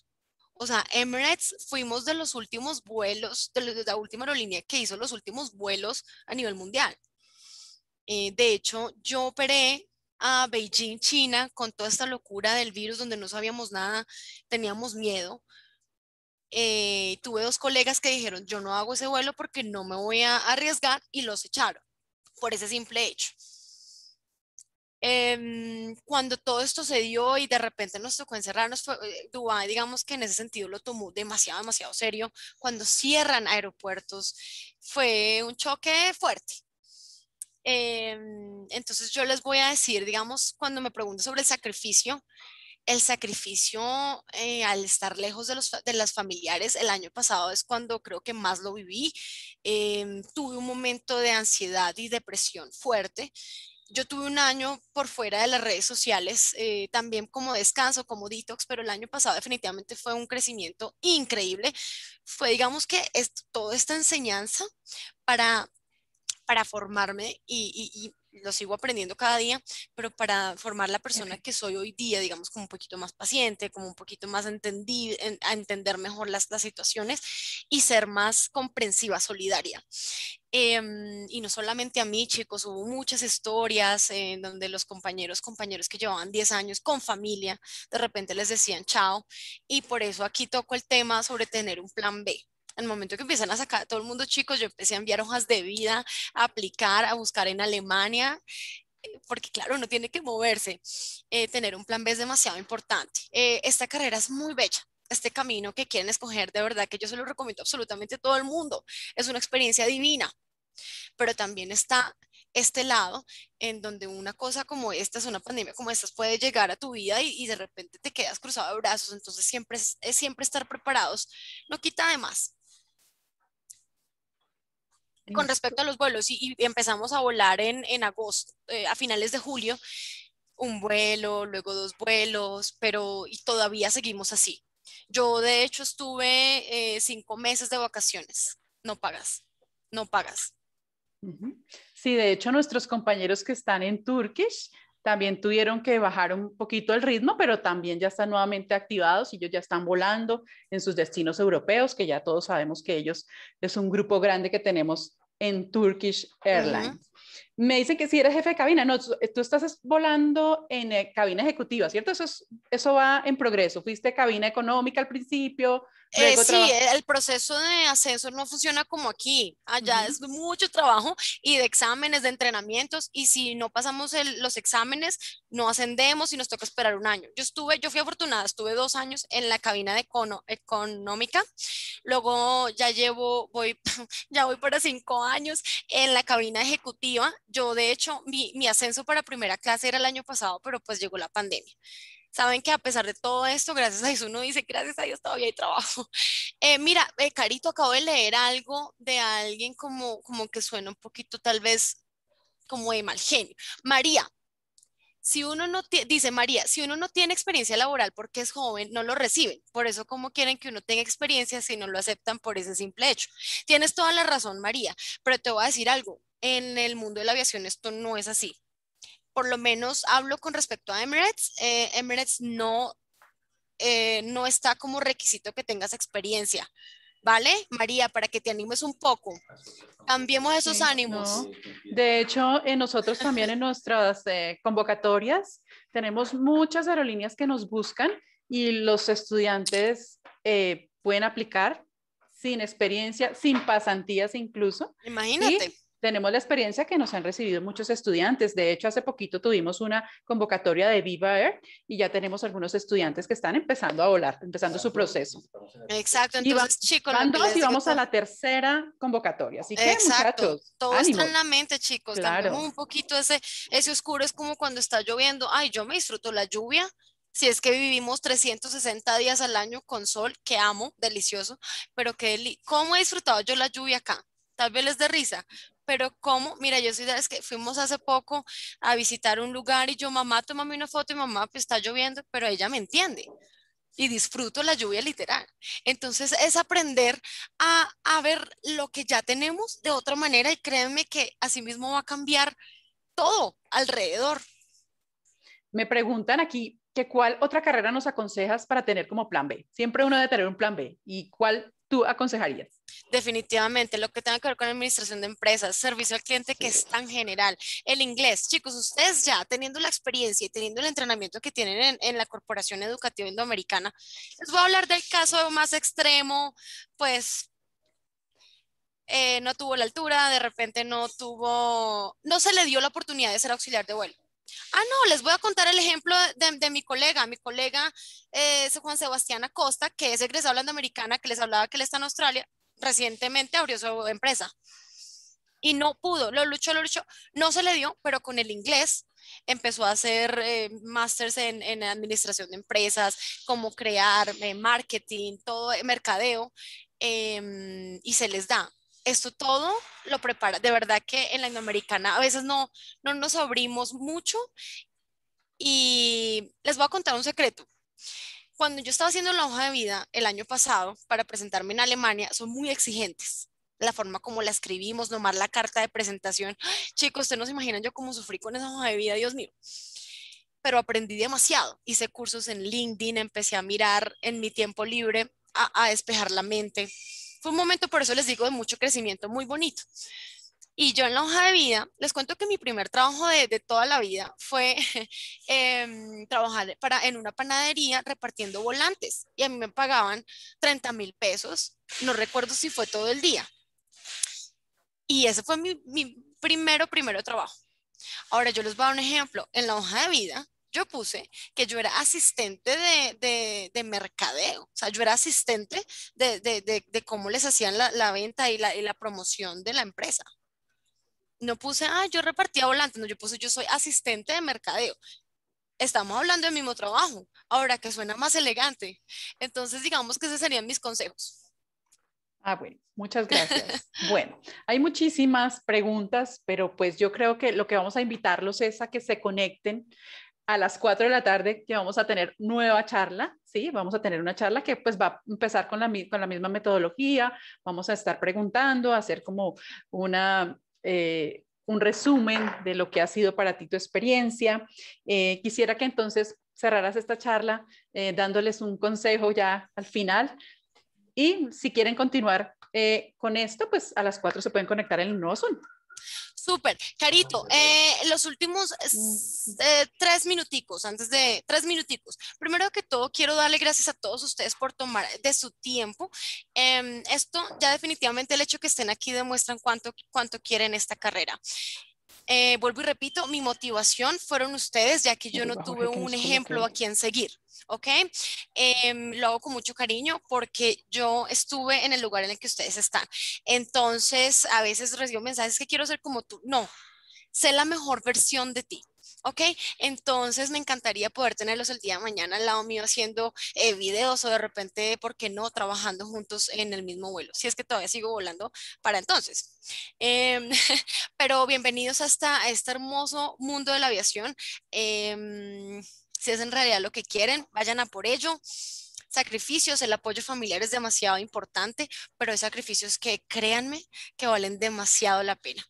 O sea, Emirates fuimos de los últimos vuelos, de la última aerolínea que hizo los últimos vuelos a nivel mundial. Eh, de hecho, yo operé a Beijing, China, con toda esta locura del virus donde no sabíamos nada, teníamos miedo. Eh, tuve dos colegas que dijeron, yo no hago ese vuelo porque no me voy a arriesgar y los echaron por ese simple hecho. Em, cuando todo esto se dio y de repente nos tocó encerrarnos, eh, Dubái, digamos que en ese sentido lo tomó demasiado, demasiado serio. Cuando cierran aeropuertos, fue un choque fuerte. Em, entonces yo les voy a decir, digamos, cuando me pregunto sobre el sacrificio, el sacrificio eh, al estar lejos de, los, de las familiares el año pasado es cuando creo que más lo viví. Em, tuve un momento de ansiedad y depresión fuerte. Yo tuve un año por fuera de las redes sociales, eh, también como descanso, como detox, pero el año pasado definitivamente fue un crecimiento increíble. Fue, digamos que es, toda esta enseñanza para, para formarme y, y lo sigo aprendiendo cada día, pero para formar la persona que soy hoy día, digamos, como un poquito más paciente, como un poquito más entendí, a entender mejor las, las situaciones y ser más comprensiva, solidaria. Em, y no solamente a mí, chicos, hubo muchas historias en donde los compañeros, compañeros que llevaban 10 años con familia, de repente les decían chao. Y por eso aquí toco el tema sobre tener un plan B el momento que empiezan a sacar todo el mundo, chicos, yo empecé a enviar hojas de vida, a aplicar, a buscar en Alemania, eh, porque claro, no tiene que moverse. Eh, tener un plan B es demasiado importante. Eh, esta carrera es muy bella. Este camino que quieren escoger, de verdad que yo se lo recomiendo absolutamente a todo el mundo. Es una experiencia divina. Pero también está este lado en donde una cosa como esta, es una pandemia como esta, puede llegar a tu vida y, de repente te quedas cruzado de brazos. Entonces siempre es, siempre estar preparados. No quita de más con respecto a los vuelos y, empezamos a volar en, en agosto, eh, a finales de julio, un vuelo, luego dos vuelos, pero y todavía seguimos así. Yo de hecho estuve eh, cinco meses de vacaciones, no pagas, no pagas. Sí, de hecho nuestros compañeros que están en Turkish también tuvieron que bajar un poquito el ritmo, pero también ya están nuevamente activados y ellos ya están volando en sus destinos europeos, que ya todos sabemos que ellos es un grupo grande que tenemos en Turkish Airlines. Me dicen que si eres jefe de cabina, no, tú estás volando en eh, cabina ejecutiva, ¿cierto? Eso, eso va en progreso. Fuiste cabina económica al principio, eh, sí, el proceso de ascenso no funciona como aquí. Allá es mucho trabajo y de exámenes, de entrenamientos. Y si no pasamos los exámenes, no ascendemos y nos toca esperar un año. Yo estuve, yo fui afortunada, estuve dos años en la cabina de económica. Luego ya llevo, voy, ya voy para cinco años en la cabina ejecutiva. Yo, de hecho, mi, mi ascenso para primera clase era el año pasado, pero pues llegó la pandemia saben que a pesar de todo esto, gracias a Dios uno dice, gracias a Dios todavía hay trabajo. Eh, mira, eh, Carito, acabo de leer algo de alguien como, como que suena un poquito tal vez como de mal genio. María, si uno no dice María, si uno no tiene experiencia laboral porque es joven, no lo reciben. Por eso, como quieren que uno tenga experiencia si no lo aceptan por ese simple hecho? Tienes toda la razón, María, pero te voy a decir algo. En el mundo de la aviación esto no es así por lo menos hablo con respecto a Emirates, eh, Emirates no, eh, no está como requisito que tengas experiencia. ¿Vale? María, para que te animes un poco. Cambiemos esos ánimos. De hecho, en nosotros también en nuestras eh, convocatorias tenemos muchas aerolíneas que nos buscan y los estudiantes pueden aplicar sin experiencia, sin pasantías incluso. Imagínate tenemos la experiencia que nos han recibido muchos estudiantes. De hecho, hace poquito tuvimos una convocatoria de Viva Air y ya tenemos algunos estudiantes que están empezando a volar, empezando su proceso. Exacto, entonces chicos. y vamos a la tercera convocatoria. Así que muchachos, todo está en la mente, chicos. Claro. un poquito ese, ese oscuro es como cuando está lloviendo. Ay, yo me disfruto la lluvia si es que vivimos 360 días al año con sol, que amo, delicioso, pero que, ¿cómo he disfrutado yo la lluvia acá? Tal vez les de risa, pero ¿cómo? Mira, yo soy de las que fuimos hace poco a visitar un lugar y yo, mamá, tómame una foto y mamá, pues está lloviendo, pero ella me entiende y disfruto la lluvia literal. Entonces es aprender a, a ver lo que ya tenemos de otra manera y créanme que así mismo va a cambiar todo alrededor. Me preguntan aquí que cuál otra carrera nos aconsejas para tener como plan B. Siempre uno debe tener un plan B. ¿Y cuál tú aconsejarías? Definitivamente, lo que tenga que ver con administración de empresas, servicio al cliente que es tan general. El inglés, chicos, ustedes ya teniendo la experiencia y teniendo el entrenamiento que tienen en, la Corporación Educativa Indoamericana, les voy a hablar del caso más extremo, pues eh, no tuvo la altura, de repente no tuvo, no se le dio la oportunidad de ser auxiliar de vuelo. Ah, no, les voy a contar el ejemplo de, mi colega. Mi colega es Juan Sebastián Acosta, que es egresado de Americana, que les hablaba que él está en Australia. Recientemente abrió su empresa y no pudo, lo luchó, lo luchó, no se le dio, pero con el inglés empezó a hacer eh, en, administración de empresas, cómo crear eh, marketing, todo, mercadeo, em, y se les da esto todo lo prepara. De verdad que en la Indoamericana a veces no, no nos abrimos mucho y les voy a contar un secreto. Cuando yo estaba haciendo la hoja de vida el año pasado para presentarme en Alemania, son muy exigentes. La forma como la escribimos, nomás la carta de presentación. Chicos, ustedes no se imaginan yo cómo sufrí con esa hoja de vida, Dios mío. Pero aprendí demasiado. Hice cursos en LinkedIn, empecé a mirar en mi tiempo libre, a, a despejar la mente fue un momento, por eso les digo, de mucho crecimiento, muy bonito. Y yo en la hoja de vida, les cuento que mi primer trabajo de, de toda la vida fue em, trabajar para, en una panadería repartiendo volantes y a mí me pagaban 30 mil pesos, no recuerdo si fue todo el día. Y ese fue mi, mi primero, primero trabajo. Ahora yo les voy a dar un ejemplo. En la hoja de vida, yo puse que yo era asistente de, de, mercadeo, o sea, yo era asistente de, de cómo les hacían la, la venta y la, y la, promoción de la empresa. No puse, ah, yo repartía volantes, no, yo puse, yo soy asistente de mercadeo. Estamos hablando del mismo trabajo, ahora que suena más elegante. Entonces, digamos que esos serían mis consejos. Ah, bueno, muchas gracias. bueno, hay muchísimas preguntas, pero pues yo creo que lo que vamos a invitarlos es a que se conecten a las 4 de la tarde que vamos a tener nueva charla, ¿sí? Vamos a tener una charla que pues va a empezar con la, con la misma metodología, vamos a estar preguntando, hacer como una... Eh, un resumen de lo que ha sido para ti tu experiencia. Eh, quisiera que entonces cerraras esta charla eh, dándoles un consejo ya al final y si quieren continuar con esto, pues a las 4 se pueden conectar en el nuevo Zoom. Súper. Carito, eh, los últimos eh, tres minuticos, antes de tres minuticos. Primero que todo, quiero darle gracias a todos ustedes por tomar de su tiempo. Em, esto ya definitivamente el hecho que estén aquí demuestran cuánto, cuánto quieren esta carrera. Eh, vuelvo y repito, mi motivación fueron ustedes, ya que yo no tuve un ejemplo a quien seguir, ¿ok? Em, lo hago con mucho cariño porque yo estuve en el lugar en el que ustedes están. Entonces, a veces recibo mensajes que quiero ser como tú. No, sé la mejor versión de ti. ¿Ok? Entonces me encantaría poder tenerlos el día de mañana al lado mío haciendo eh, videos o de repente, ¿por qué no?, trabajando juntos en el mismo vuelo, si es que todavía sigo volando para entonces. Em, pero bienvenidos hasta este hermoso mundo de la aviación. Em, si es en realidad lo que quieren, vayan a por ello sacrificios, el apoyo familiar es demasiado importante, pero hay sacrificios que créanme que valen demasiado la pena.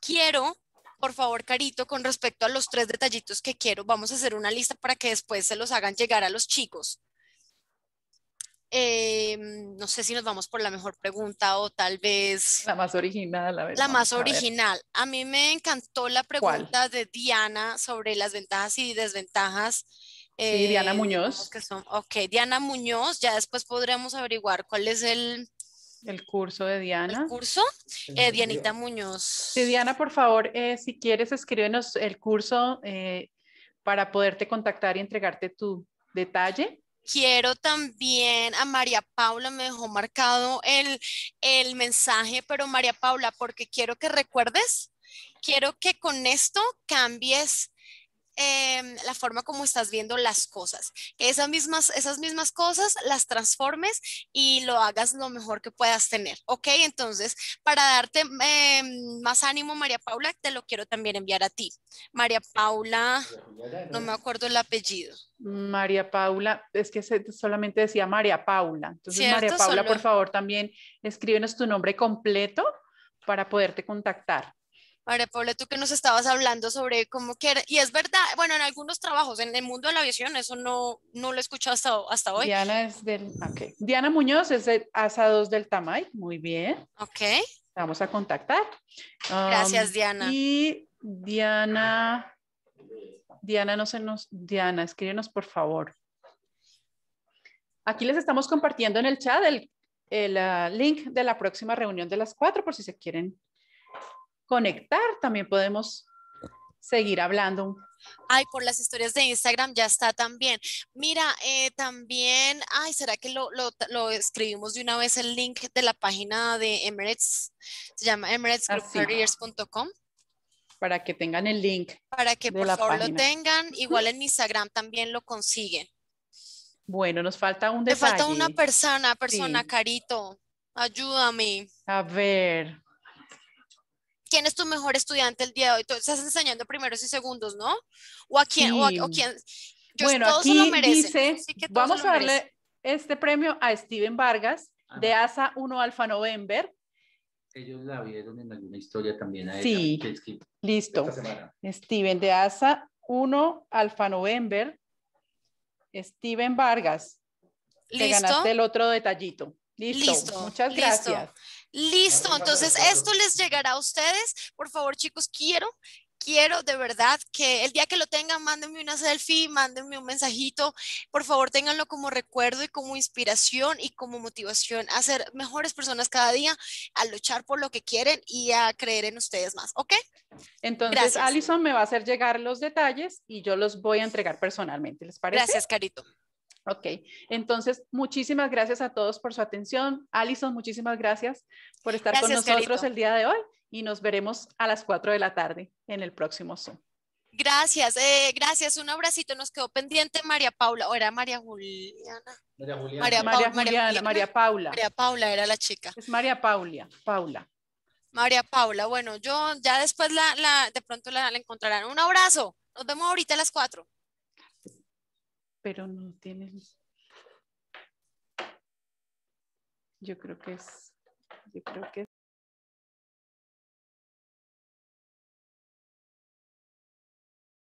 Quiero por favor, Carito, con respecto a los tres detallitos que quiero, vamos a hacer una lista para que después se los hagan llegar a los chicos. Em, no sé si nos vamos por la mejor pregunta o tal vez... La más original, la La más original. A, mí me encantó la pregunta de Diana sobre las ventajas y desventajas. Sí, Diana eh, Muñoz. Que son, ok, Diana Muñoz, ya después podremos averiguar cuál es el, el curso de Diana. ¿El curso? Eh, Dianita Muñoz. Sí, Diana, por favor, eh, si quieres, escríbenos el curso eh, para poderte contactar y entregarte tu detalle. Quiero también a María Paula, me dejó marcado el, el mensaje, pero María Paula, porque quiero que recuerdes, quiero que con esto cambies Em, la forma como estás viendo las cosas, que esas mismas, esas mismas cosas las transformes y lo hagas lo mejor que puedas tener, ¿ok? Entonces, para darte em, más ánimo, María Paula, te lo quiero también enviar a ti. María Paula, no me acuerdo el apellido. María Paula, es que solamente decía María Paula. Entonces, María Paula, por favor, también escríbenos tu nombre completo para poderte contactar. María Paula, tú que nos estabas hablando sobre cómo quiere, y es verdad, bueno, en algunos trabajos, en el mundo de la aviación, eso no, no lo he escuchado hasta, hasta hoy. Diana es del, ok. Diana Muñoz es de ASA 2 del Tamay, muy bien. Ok. Vamos a contactar. Gracias, um, Diana. Y Diana, Diana, no se nos, Diana, escríbenos por favor. Aquí les estamos compartiendo en el chat el, el uh, link de la próxima reunión de las cuatro por si se quieren conectar, también podemos seguir hablando. Ay, por las historias de Instagram ya está también. Mira, eh, también, ay, ¿será que lo, lo, escribimos de una vez el link de la página de Emirates? Se llama emiratesgroupcareers.com. Para que tengan el link. Para que por favor lo tengan. Igual en Instagram también lo consiguen. Bueno, nos falta un detalle. Me falta una persona, persona, Carito. Ayúdame. A ver. ¿Quién es tu mejor estudiante el día de hoy? Tú estás enseñando primeros y segundos, ¿no? ¿O a quién? O, a, quién? bueno, aquí dice, vamos a darle este premio a Steven Vargas de ASA 1 Alfa November. Ellos la vieron en alguna historia también. A sí, listo. Steven de ASA 1 Alfa November. Steven Vargas. ¿Listo? Te ganaste el otro detallito. Listo. Muchas gracias. Listo, entonces esto les llegará a ustedes. Por favor, chicos, quiero, quiero de verdad que el día que lo tengan, mándenme una selfie, mándenme un mensajito. Por favor, ténganlo como recuerdo y como inspiración y como motivación a ser mejores personas cada día, a luchar por lo que quieren y a creer en ustedes más, ¿ok? Entonces, Alison me va a hacer llegar los detalles y yo los voy a entregar personalmente, ¿les parece? Gracias, Carito. Ok, entonces muchísimas gracias a todos por su atención. Alison, muchísimas gracias por estar con nosotros el día de hoy y nos veremos a las 4 de la tarde en el próximo Zoom. Gracias, eh, gracias. Un abracito. Nos quedó pendiente María Paula, o era María Juliana. María Juliana. María, María, María Paula. María Paula era la chica. Es María Paula, Paula. María Paula, bueno, yo ya después la, la de pronto la, la encontrarán. Un abrazo. Nos vemos ahorita a las 4 pero no tiene. Yo creo que es, yo creo que